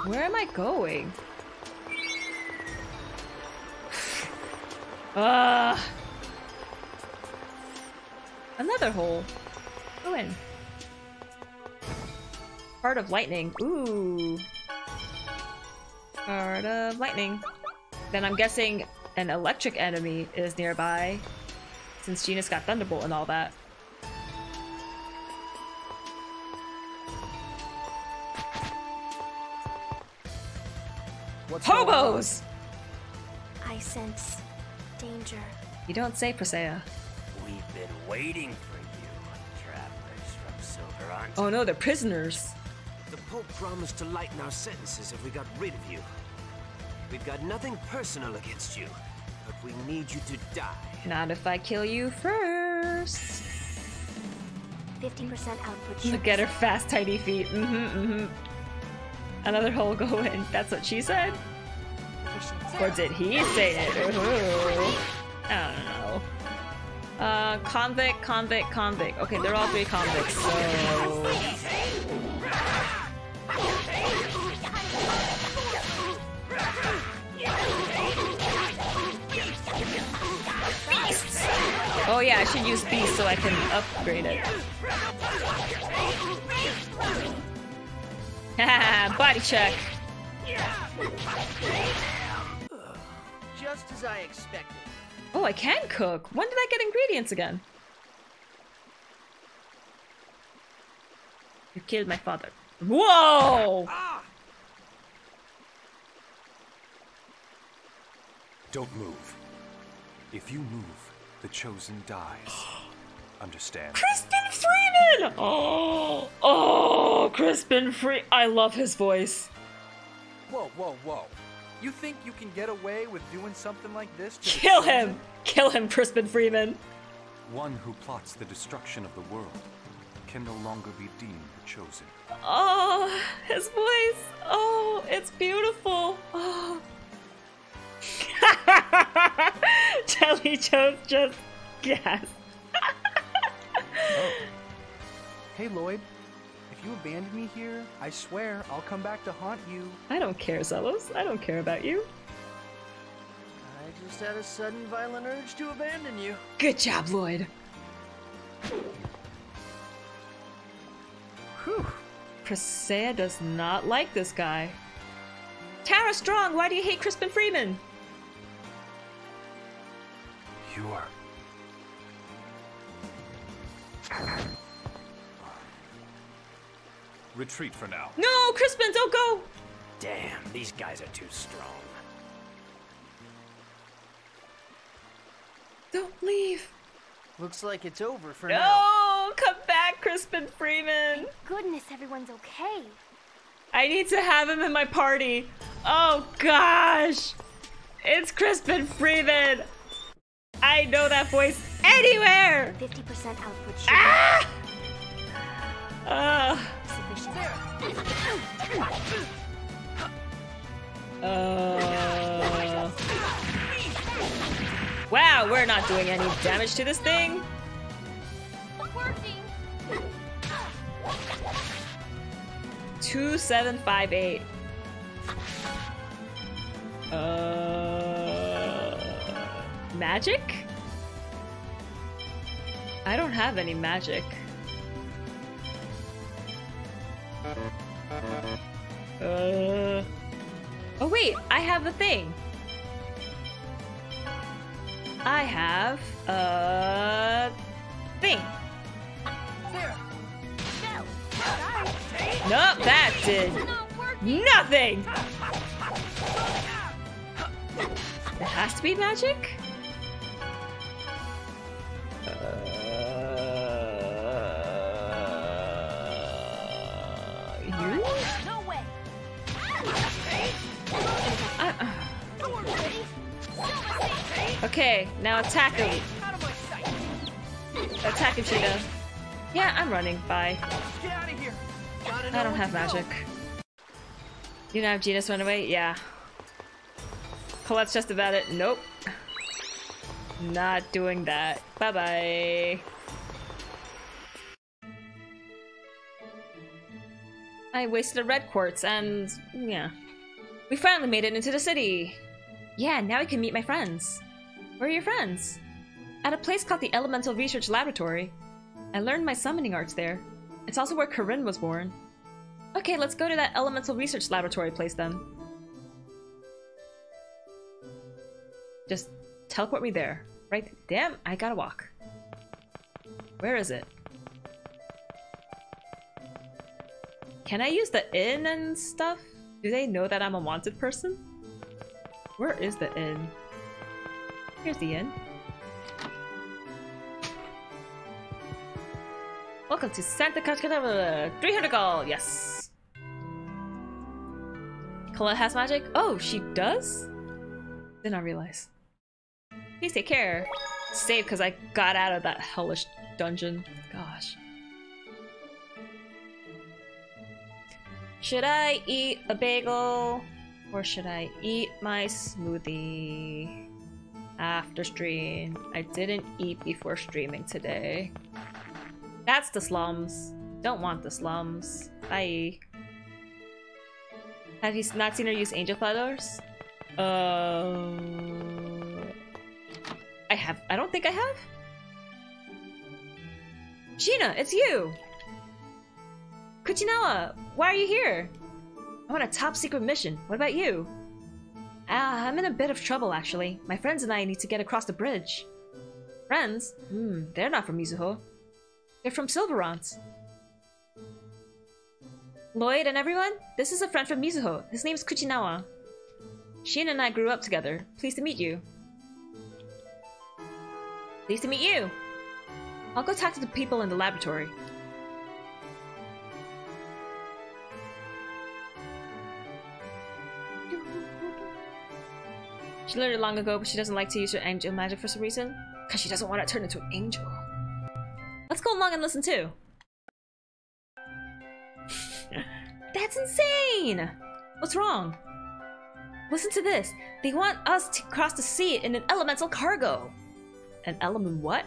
Where am I going? (sighs) Ah. Another hole. Go in. Heart of lightning. Ooh. Heart of lightning. Then I'm guessing an electric enemy is nearby, since Genis got Thunderbolt and all that. What's? Hobos! I sense danger. You don't say, Presea. We've been waiting for you, travelers from Silver Sylvarant. Oh no, they're prisoners. The Pope promised to lighten our sentences if we got rid of you. We've got nothing personal against you, but we need you to die. Not if I kill you first. 50% output Look at her fast, tiny feet. Mm-hmm, mm-hmm. Another hole go in. That's what she said? Or did he say it? Ooh. I don't know. Uh, convict, convict, convict. Okay, they're all three convicts, so... Oh yeah, I should use Beast so I can upgrade it. Haha, (laughs) body check. Just as I expected. Oh, I can cook. When did I get ingredients again? You killed my father. Whoa! Don't move. If you move, the chosen dies. (gasps) (gasps) (gasps) Understand? Crispin Freeman! Oh, oh, Crispin Free. I love his voice. Whoa, whoa, whoa. You think you can get away with doing something like this? To Kill children? him! Kill him, Crispin Freeman. One who plots the destruction of the world can no longer be deemed the chosen. Oh, his voice. Oh, it's beautiful. Oh. (laughs) Jelly Jones just gasped. Hey, Lloyd. If you abandon me here, I swear I'll come back to haunt you. I don't care, Zelos. I don't care about you. I just had a sudden violent urge to abandon you. Good job, Lloyd. Whew. Presea does not like this guy. Tara Strong, why do you hate Crispin Freeman? You are. Retreat for now. No, Crispin, don't go! Damn, these guys are too strong. Don't leave. Looks like it's over for now. No, come back, Crispin Freeman. Thank Goodness, everyone's okay. I need to have him in my party. Oh gosh! It's Crispin Freeman! I know that voice anywhere! 50% output sugar. Ah! Uh, uh, wow, we're not doing any damage to this thing. Two seven five eight. Uh, magic? I don't have any magic. Uh. Oh wait, I have a thing. I have a thing. Nope, that did nothing. It has to be magic. Uh, okay, now attack him. Attack him, Cheetah. Yeah, I'm running. Bye. Get out of here. I don't have magic. You don't have Genis run away? Yeah. Colette's just about it. Nope. Not doing that. Bye bye. I wasted a red quartz and yeah. We finally made it into the city. Yeah, now I can meet my friends. Where are your friends? At a place called the Elemental Research Laboratory. I learned my summoning arts there. It's also where Corrine was born. Okay, let's go to that Elemental Research Laboratory place then. Just teleport me there. Right? Damn, I gotta walk. Where is it? Can I use the inn and stuff? Do they know that I'm a wanted person? Where is the inn? Here's the inn. Welcome to Santa Catarina. 300 gold, yes. Colette has magic? Oh, she does? Did not realize. Please take care. Save because I got out of that hellish dungeon. Gosh. Should I eat a bagel or should I eat my smoothie after stream? I didn't eat before streaming today. That's the slums. Don't want the slums. Bye. Have you not seen her use angel flowers? Uh, I have. I don't think I have. Sheena, it's you. Kuchinawa, why are you here? I'm on a top secret mission. What about you? Ah, I'm in a bit of trouble actually. My friends and I need to get across the bridge. Friends? Hmm, they're not from Mizuho. They're from Sylvarant. Lloyd and everyone, this is a friend from Mizuho. His name's Kuchinawa. Shin and I grew up together. Pleased to meet you. Pleased to meet you. I'll go talk to the people in the laboratory. She learned it long ago, but she doesn't like to use her angel magic for some reason. Because she doesn't want to turn into an angel. Let's go along and listen too. (laughs) That's insane! What's wrong? Listen to this. They want us to cross the sea in an elemental cargo. An element what?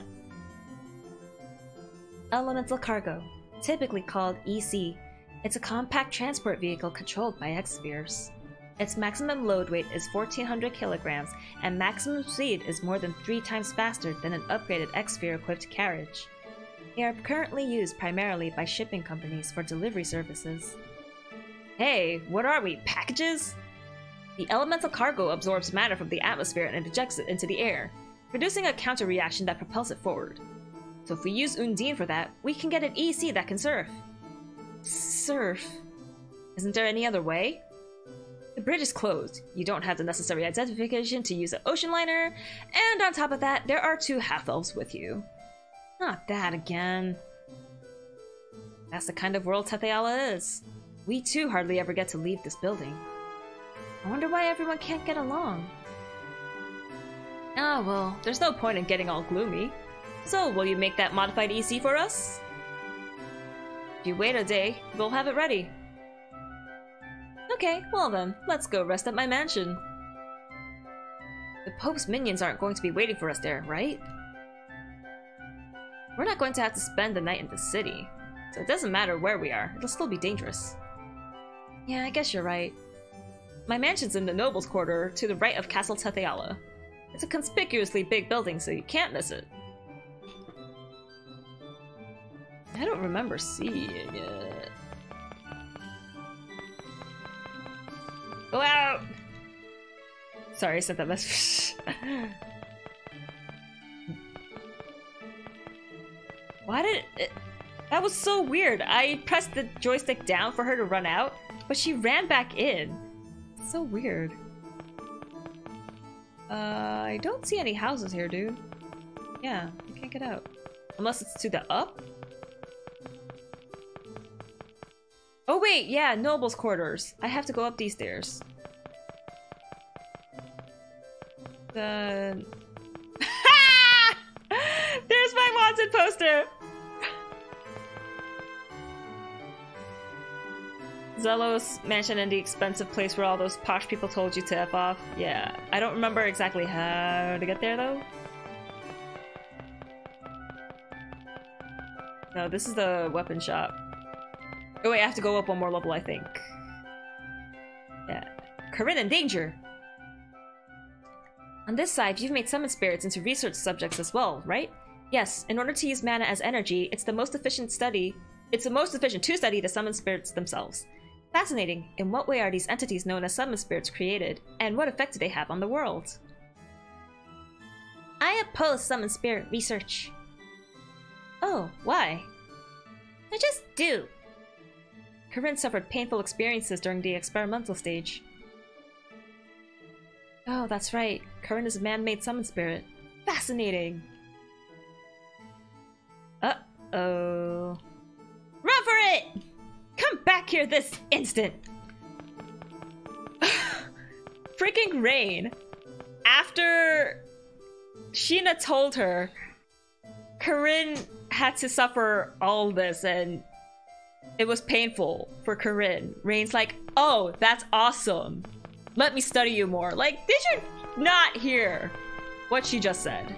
Elemental cargo, typically called EC. It's a compact transport vehicle controlled by Exspheres. Its maximum load weight is 1400 kilograms, and maximum speed is more than three times faster than an upgraded Exsphere equipped carriage. They are currently used primarily by shipping companies for delivery services. Hey, what are we, packages? The elemental cargo absorbs matter from the atmosphere and ejects it into the air, producing a counter reaction that propels it forward. So if we use Undine for that, we can get an EC that can surf. Surf? Isn't there any other way? The bridge is closed. You don't have the necessary identification to use an ocean liner, and on top of that, there are two half elves with you. Not that again. That's the kind of world Tethe'alla is. We too hardly ever get to leave this building. I wonder why everyone can't get along. Ah, well, there's no point in getting all gloomy. So, will you make that modified EC for us? If you wait a day, we'll have it ready. Okay, well then, let's go rest at my mansion. The Pope's minions aren't going to be waiting for us there, right? We're not going to have to spend the night in the city, so it doesn't matter where we are, it'll still be dangerous. Yeah, I guess you're right. My mansion's in the Noble's Quarter to the right of Castle Tethe'alla. It's a conspicuously big building, so you can't miss it. I don't remember seeing it. Go out! Sorry, I said that message. (laughs) Why did it... That was so weird. I pressed the joystick down for her to run out, but she ran back in. So weird. Uh, I don't see any houses here, dude. Yeah, I can't get out. Unless it's to the up? Oh wait, yeah, Noble's quarters. I have to go up these stairs. The... (laughs) There's my wanted poster! Zelos mansion in the expensive place where all those posh people told you to F off. Yeah, I don't remember exactly how to get there though. No, this is the weapon shop. Oh wait, I have to go up one more level, I think. Yeah. Corrine in danger! On this side, you've made summon spirits into research subjects as well, right? Yes, in order to use mana as energy, it's the most efficient study it's the most efficient to study the summon spirits themselves. Fascinating. In what way are these entities known as summon spirits created, and what effect do they have on the world? I oppose summon spirit research. Oh, why? I just do. Corrine suffered painful experiences during the experimental stage. Oh, that's right. Corrine is a man-made summon spirit. Fascinating! Uh-oh. Run for it! Come back here this instant! (sighs) Freaking Raine. After Sheena told her, Corrine had to suffer all this and it was painful for Corrine. Raine's like, oh, that's awesome. Let me study you more. Like, did you not hear what she just said?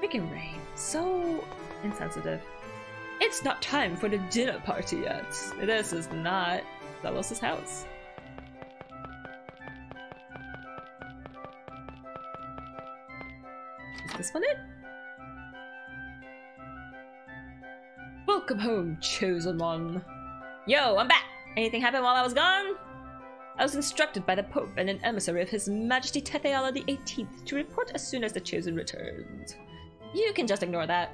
Freaking Raine. So insensitive. It's not time for the dinner party yet. This is not Zelos' house. Is this one it? Welcome home, chosen one. Yo, I'm back! Anything happen while I was gone? I was instructed by the Pope and an emissary of His Majesty Tethe'alla the 18th to report as soon as the chosen returned. You can just ignore that.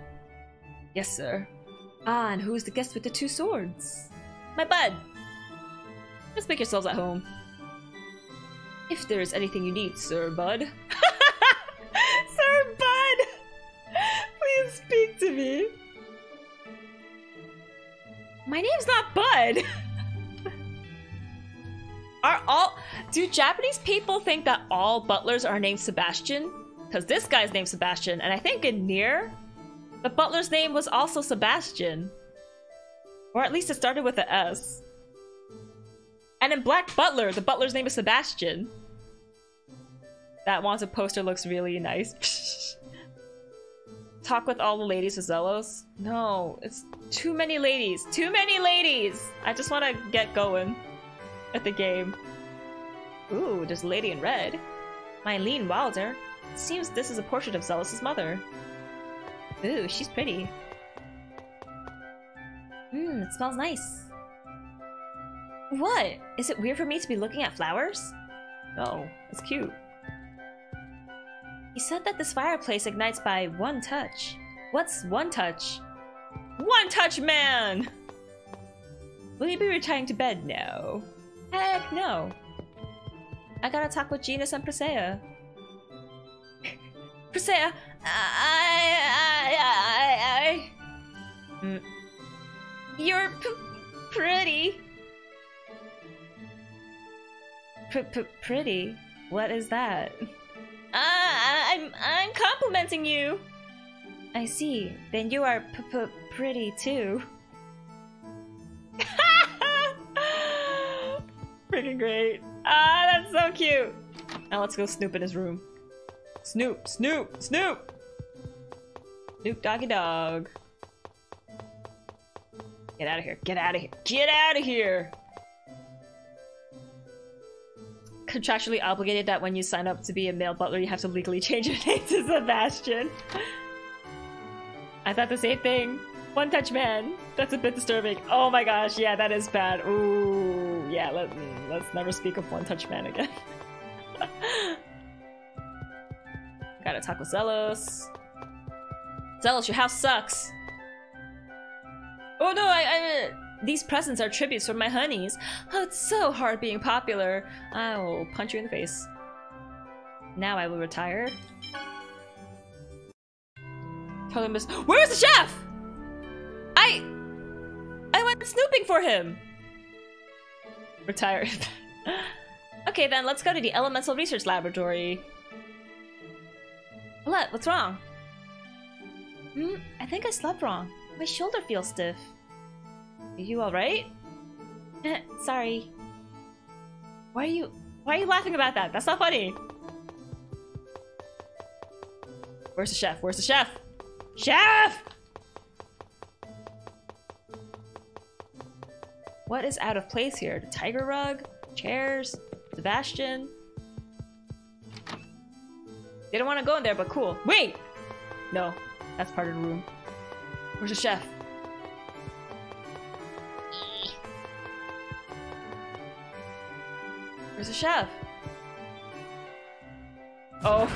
Yes, sir. Ah, and who's the guest with the two swords? My bud! Let's make yourselves at home. If there is anything you need, Sir Bud. (laughs) Sir Bud! Please speak to me. My name's not Bud! (laughs) are all- Do Japanese people think that all butlers are named Sebastian? Because this guy's named Sebastian, and I think in Nier, the butler's name was also Sebastian. Or at least it started with a S. And in Black Butler, the butler's name is Sebastian. That wanted poster looks really nice. (laughs) Talk with all the ladies with Zelos? No, it's too many ladies. Too many ladies! I just want to get going at the game. Ooh, there's a lady in red. Mylene Wilder. Seems this is a portrait of Zelos' mother. Ooh, she's pretty. Mmm, it smells nice. What? Is it weird for me to be looking at flowers? No, it's cute. He said that this fireplace ignites by one touch. What's one touch? One touch man! Will you be retiring to bed? No. Heck no. I gotta talk with Genis and Presea. (laughs) Presea, I, I, I, I, mm. You're pretty. P pretty? What is that? Ah! I'm I'm complimenting you. I see. Then you are p p pretty too. (laughs) Freaking great. Ah, that's so cute. Now let's go snoop in his room. Snoop, Snoop, Snoop! Snoop doggy dog. Get out of here. Get out of here. Get out of here! Contractually obligated that when you sign up to be a male butler, you have to legally (laughs) change your name to Sebastian. I thought the same thing. One Touch Man. That's a bit disturbing. Oh my gosh, yeah, that is bad. Ooh, yeah, let, let's never speak of One Touch Man again. (laughs) Gotta talk with Zelos. Zelos, your house sucks. Oh no, I, I these presents are tributes from my honeys. Oh, it's so hard being popular. I will punch you in the face. Now I will retire. This. Where's the chef? I I went snooping for him. Retire. (laughs) okay then, let's go to the Elemental Research Laboratory. What? What's wrong? Hmm? I think I slept wrong. My shoulder feels stiff. Are you alright? Eh, sorry. Why are you- why are you laughing about that? That's not funny! Where's the chef? Where's the chef? Chef! What is out of place here? The tiger rug? Chairs? Sebastian? They don't want to go in there, but cool. Wait! No, that's part of the room. Where's the chef? Where's the chef? Oh,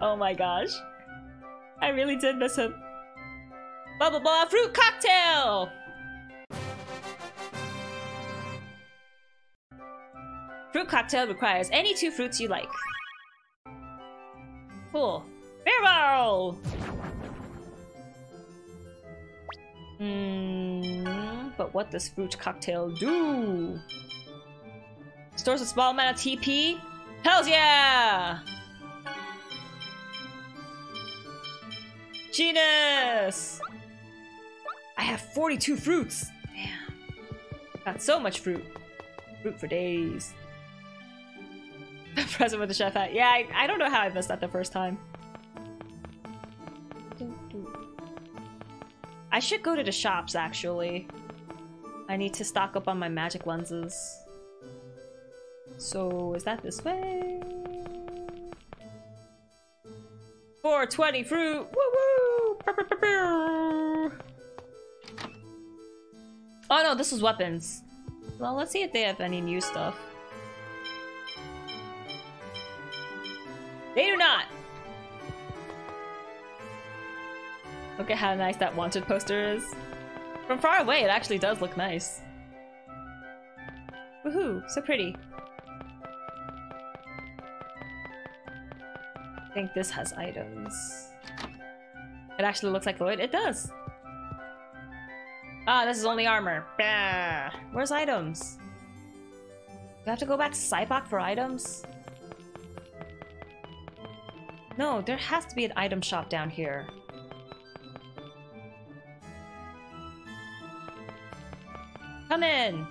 oh my gosh. I really did miss him. Bubble blah blah, fruit cocktail! Fruit cocktail requires any two fruits you like. Cool. Farewell! Hmm, but what does fruit cocktail do? Stores a small amount of TP? Hells yeah! Genis! I have 42 fruits! Damn. Got so much fruit. Fruit for days. (laughs) Present with the chef hat. Yeah, I, I don't know how I missed that the first time. I should go to the shops, actually. I need to stock up on my magic lenses. So, is that this way? 420 fruit! Woo woo! Oh no, this was weapons. Well, let's see if they have any new stuff. They do not! Look at how nice that wanted poster is. From far away, it actually does look nice. Woohoo, so pretty. I think this has items. It actually looks like Lloyd. It does. Ah, this is only armor. Bah. Where's items? Do I have to go back to Sybak for items? No, there has to be an item shop down here. Come in!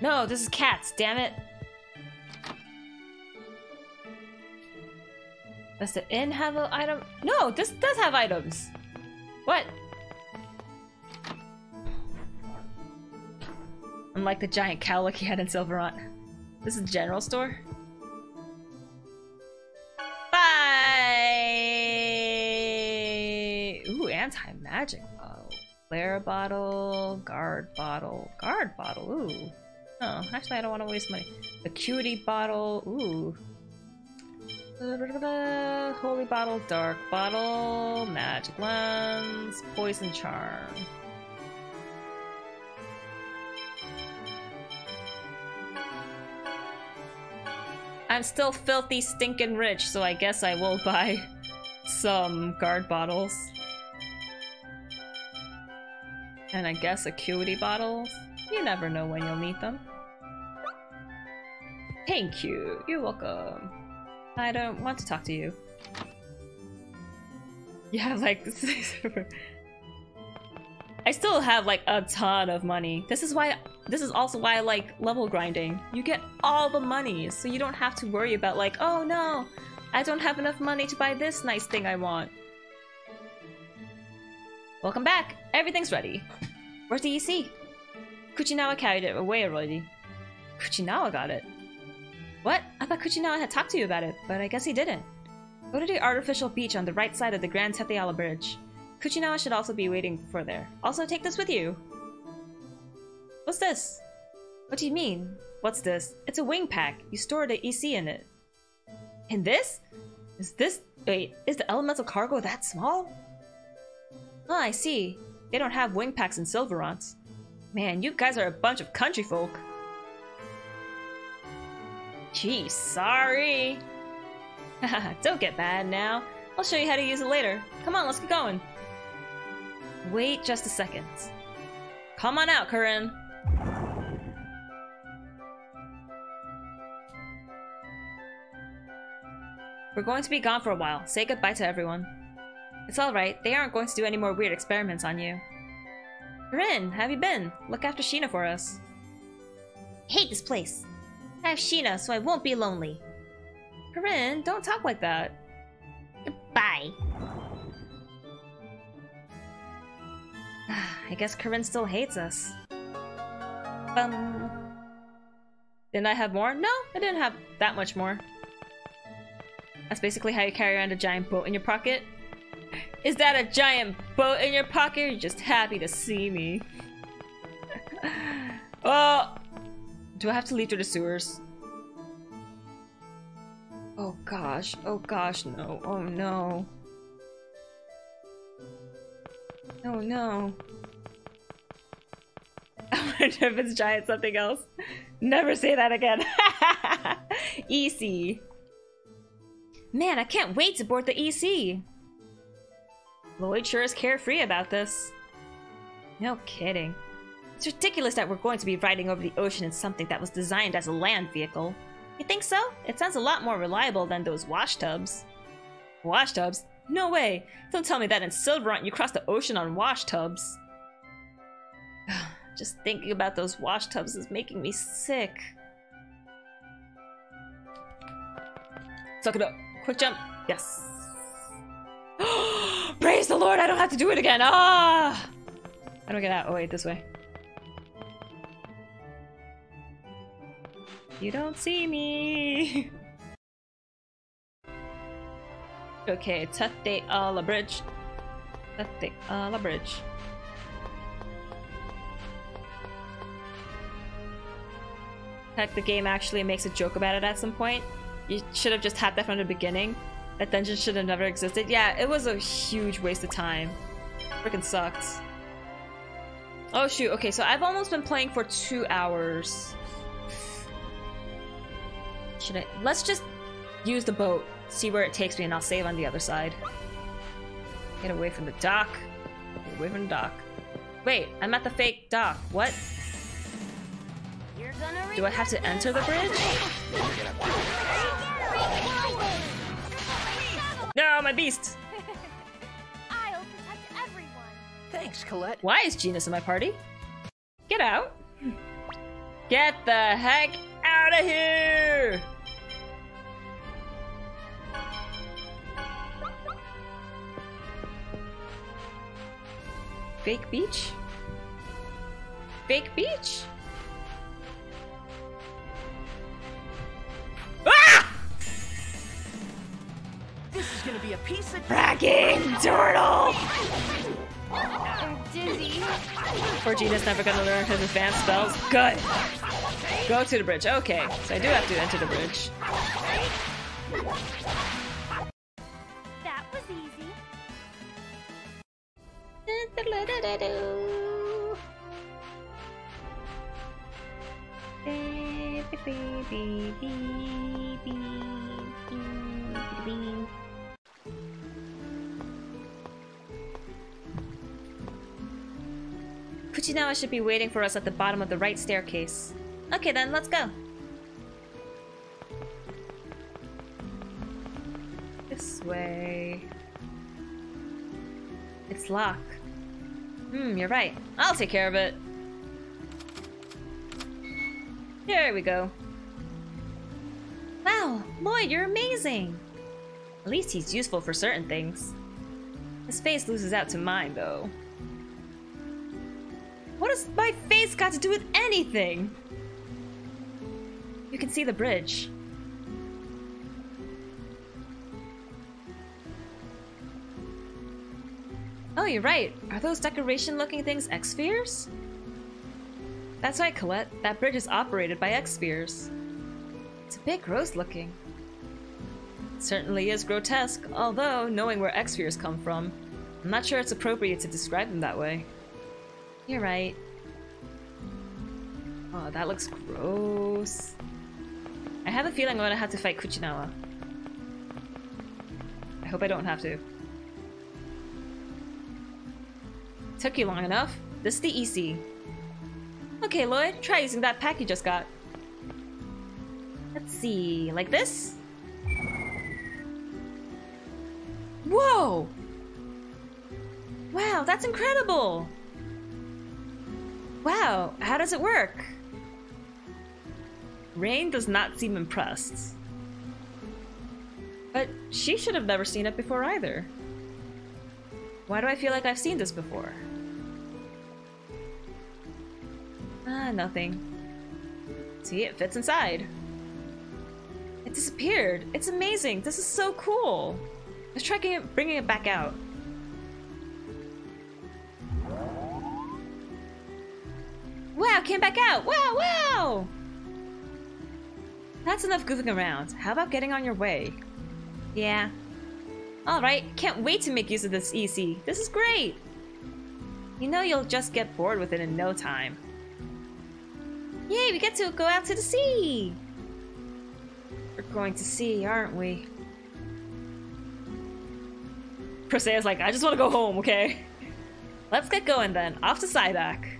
No, this is cats, damn it! Does the inn have an item? No, this does have items! What? Unlike the giant cowlick he had in Sylvarant. This is a general store? Bye! Ooh, anti-magic bottle. Flare bottle, guard bottle, guard bottle, ooh. Oh, actually I don't want to waste money. Acuity bottle, ooh. Uh, holy bottle, dark bottle, magic lens, poison charm. I'm still filthy stinking rich, so I guess I will buy (laughs) some guard bottles. And I guess acuity bottles. You never know when you'll meet them. Thank you. You're welcome. I don't want to talk to you. You have like (laughs) I still have like a ton of money. This is why this is also why I like level grinding. You get all the money, so you don't have to worry about like, oh no, I don't have enough money to buy this nice thing I want. Welcome back. Everything's ready. Where's the EC? Kuchinawa carried it away already. Kuchinawa got it. What? I thought Kuchinawa had talked to you about it, but I guess he didn't. Go to the artificial beach on the right side of the Grand Tethe'alla Bridge. Kuchinawa should also be waiting for there. Also, take this with you. What's this? What do you mean? What's this? It's a wing pack. You store the EC in it. In this? Is this... Wait, is the elemental cargo that small? Oh, I see. They don't have wing packs in Sylvarant. Man, you guys are a bunch of country folk. Gee, sorry. (laughs) don't get bad now. I'll show you how to use it later. Come on, let's get going. Wait just a second. Come on out, Corrine. We're going to be gone for a while. Say goodbye to everyone. It's alright. They aren't going to do any more weird experiments on you. Corrine, have you been? Look after Sheena for us. hate this place. I have Sheena, so I won't be lonely. Corrine, don't talk like that. Goodbye. (sighs) I guess Corrine still hates us. Bum. Didn't I have more? No, I didn't have that much more. That's basically how you carry around a giant boat in your pocket. Is that a giant boat in your pocket? You're just happy to see me. (laughs) oh! Do I have to leave through the sewers? Oh gosh, oh gosh, no, oh no. Oh no. (laughs) I wonder if it's giant something else. Never say that again. (laughs) EC. Man, I can't wait to board the EC. Lloyd sure is carefree about this. No kidding. It's ridiculous that we're going to be riding over the ocean in something that was designed as a land vehicle. You think so? It sounds a lot more reliable than those wash tubs. Wash tubs? No way! Don't tell me that in Sylvarant you crossed the ocean on wash tubs. (sighs) Just thinking about those wash tubs is making me sick. Suck it up. Quick jump. Yes. (gasps) Praise the Lord, I don't have to do it again. Ah! I don't get out? Oh wait, this way. You don't see me. (laughs) okay, Tethe'alla bridge. Tate a la bridge. Heck, the game actually makes a joke about it at some point. You should have just had that from the beginning. That dungeon should have never existed. Yeah, it was a huge waste of time. Freaking sucked. Oh shoot, okay, so I've almost been playing for two hours. Should I? Let's just use the boat, see where it takes me, and I'll save on the other side. Get away from the dock. Get away from the dock. Wait, I'm at the fake dock. What? Do I have to enter the bridge? (laughs) No, my beast! I'll protect everyone. Thanks, Colette. Why is Genis in my party? Get out. Get the heck out of here! Fake beach? Fake beach? Ah! This is gonna be a piece of Fracking turtle! I'm dizzy. Genis never gonna learn his advanced spells. Good. Go to the bridge. Okay, so I do have to enter the bridge. That was easy. Kuchinawa should be waiting for us at the bottom of the right staircase. Okay then, let's go. This way. It's locked. Hmm, you're right. I'll take care of it. There we go. Wow, Lloyd, you're amazing! At least he's useful for certain things. His face loses out to mine, though. What has my face got to do with anything? You can see the bridge. Oh, you're right. Are those decoration-looking things Exspheres? That's right, Colette. That bridge is operated by Exspheres. It's a bit gross-looking. Certainly is grotesque, although, knowing where Exspheres come from, I'm not sure it's appropriate to describe them that way. You're right. Oh, that looks gross. I have a feeling I'm gonna have to fight Kuchinawa. I hope I don't have to. Took you long enough. This is the EC. Okay, Lloyd, try using that pack you just got. Let's see, like this? Whoa! Wow, that's incredible! Wow, how does it work? Raine does not seem impressed. But she should have never seen it before either. Why do I feel like I've seen this before? Ah, nothing. See, it fits inside. It disappeared. It's amazing. This is so cool. Let's try it, bringing it back out. Came back out. Wow, wow! That's enough goofing around. How about getting on your way? Yeah. Alright, can't wait to make use of this EC. This is great! You know you'll just get bored with it in no time. Yay, we get to go out to the sea! We're going to sea, aren't we? Presea's like, I just want to go home, okay? (laughs) Let's get going then. Off to Sybak.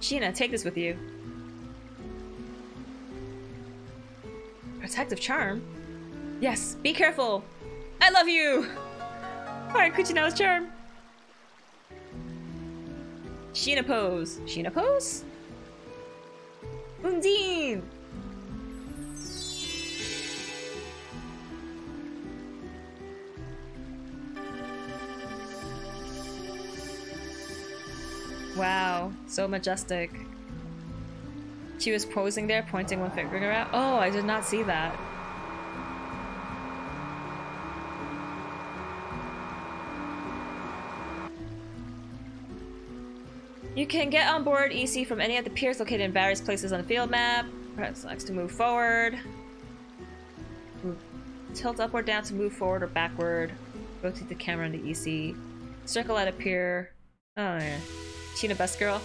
Sheena, take this with you. Protective charm? Yes, be careful! I love you! Alright, Kuchinawa's charm. Sheena pose. Sheena pose? Undine! Wow, so majestic. She was posing there, pointing one finger out. Oh, I did not see that. You can get on board EC from any of the piers located in various places on the field map. Press X to move forward. Move. Tilt up or down to move forward or backward. Rotate the camera on the EC. Circle at a pier. Oh yeah. Sheena best girl.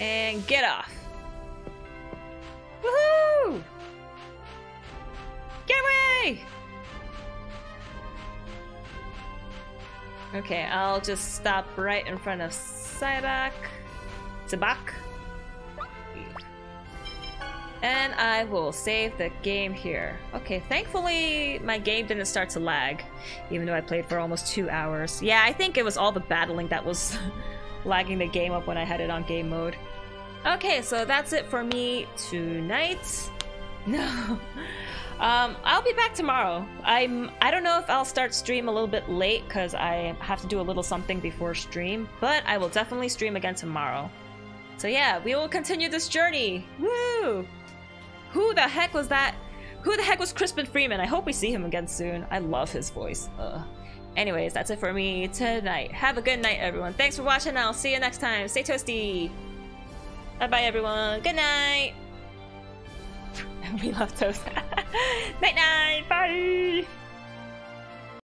And get off. Woohoo! Get away! Okay, I'll just stop right in front of Sybak. Sabak. And I will save the game here. Okay, thankfully my game didn't start to lag, even though I played for almost two hours. Yeah, I think it was all the battling that was (laughs) lagging the game up when I had it on game mode. Okay, so that's it for me tonight. (laughs) No. Um, I'll be back tomorrow. I'm I don't know if I'll start stream a little bit late because I have to do a little something before stream, but I will definitely stream again tomorrow. So yeah, we will continue this journey. Woo! Who the heck was that? Who the heck was Crispin Freeman? I hope we see him again soon. I love his voice. Ugh. Anyways, that's it for me tonight. Have a good night, everyone. Thanks for watching. I'll see you next time. Stay toasty. Bye bye, everyone. Good night. (laughs) we love toast. (laughs) night night. Bye.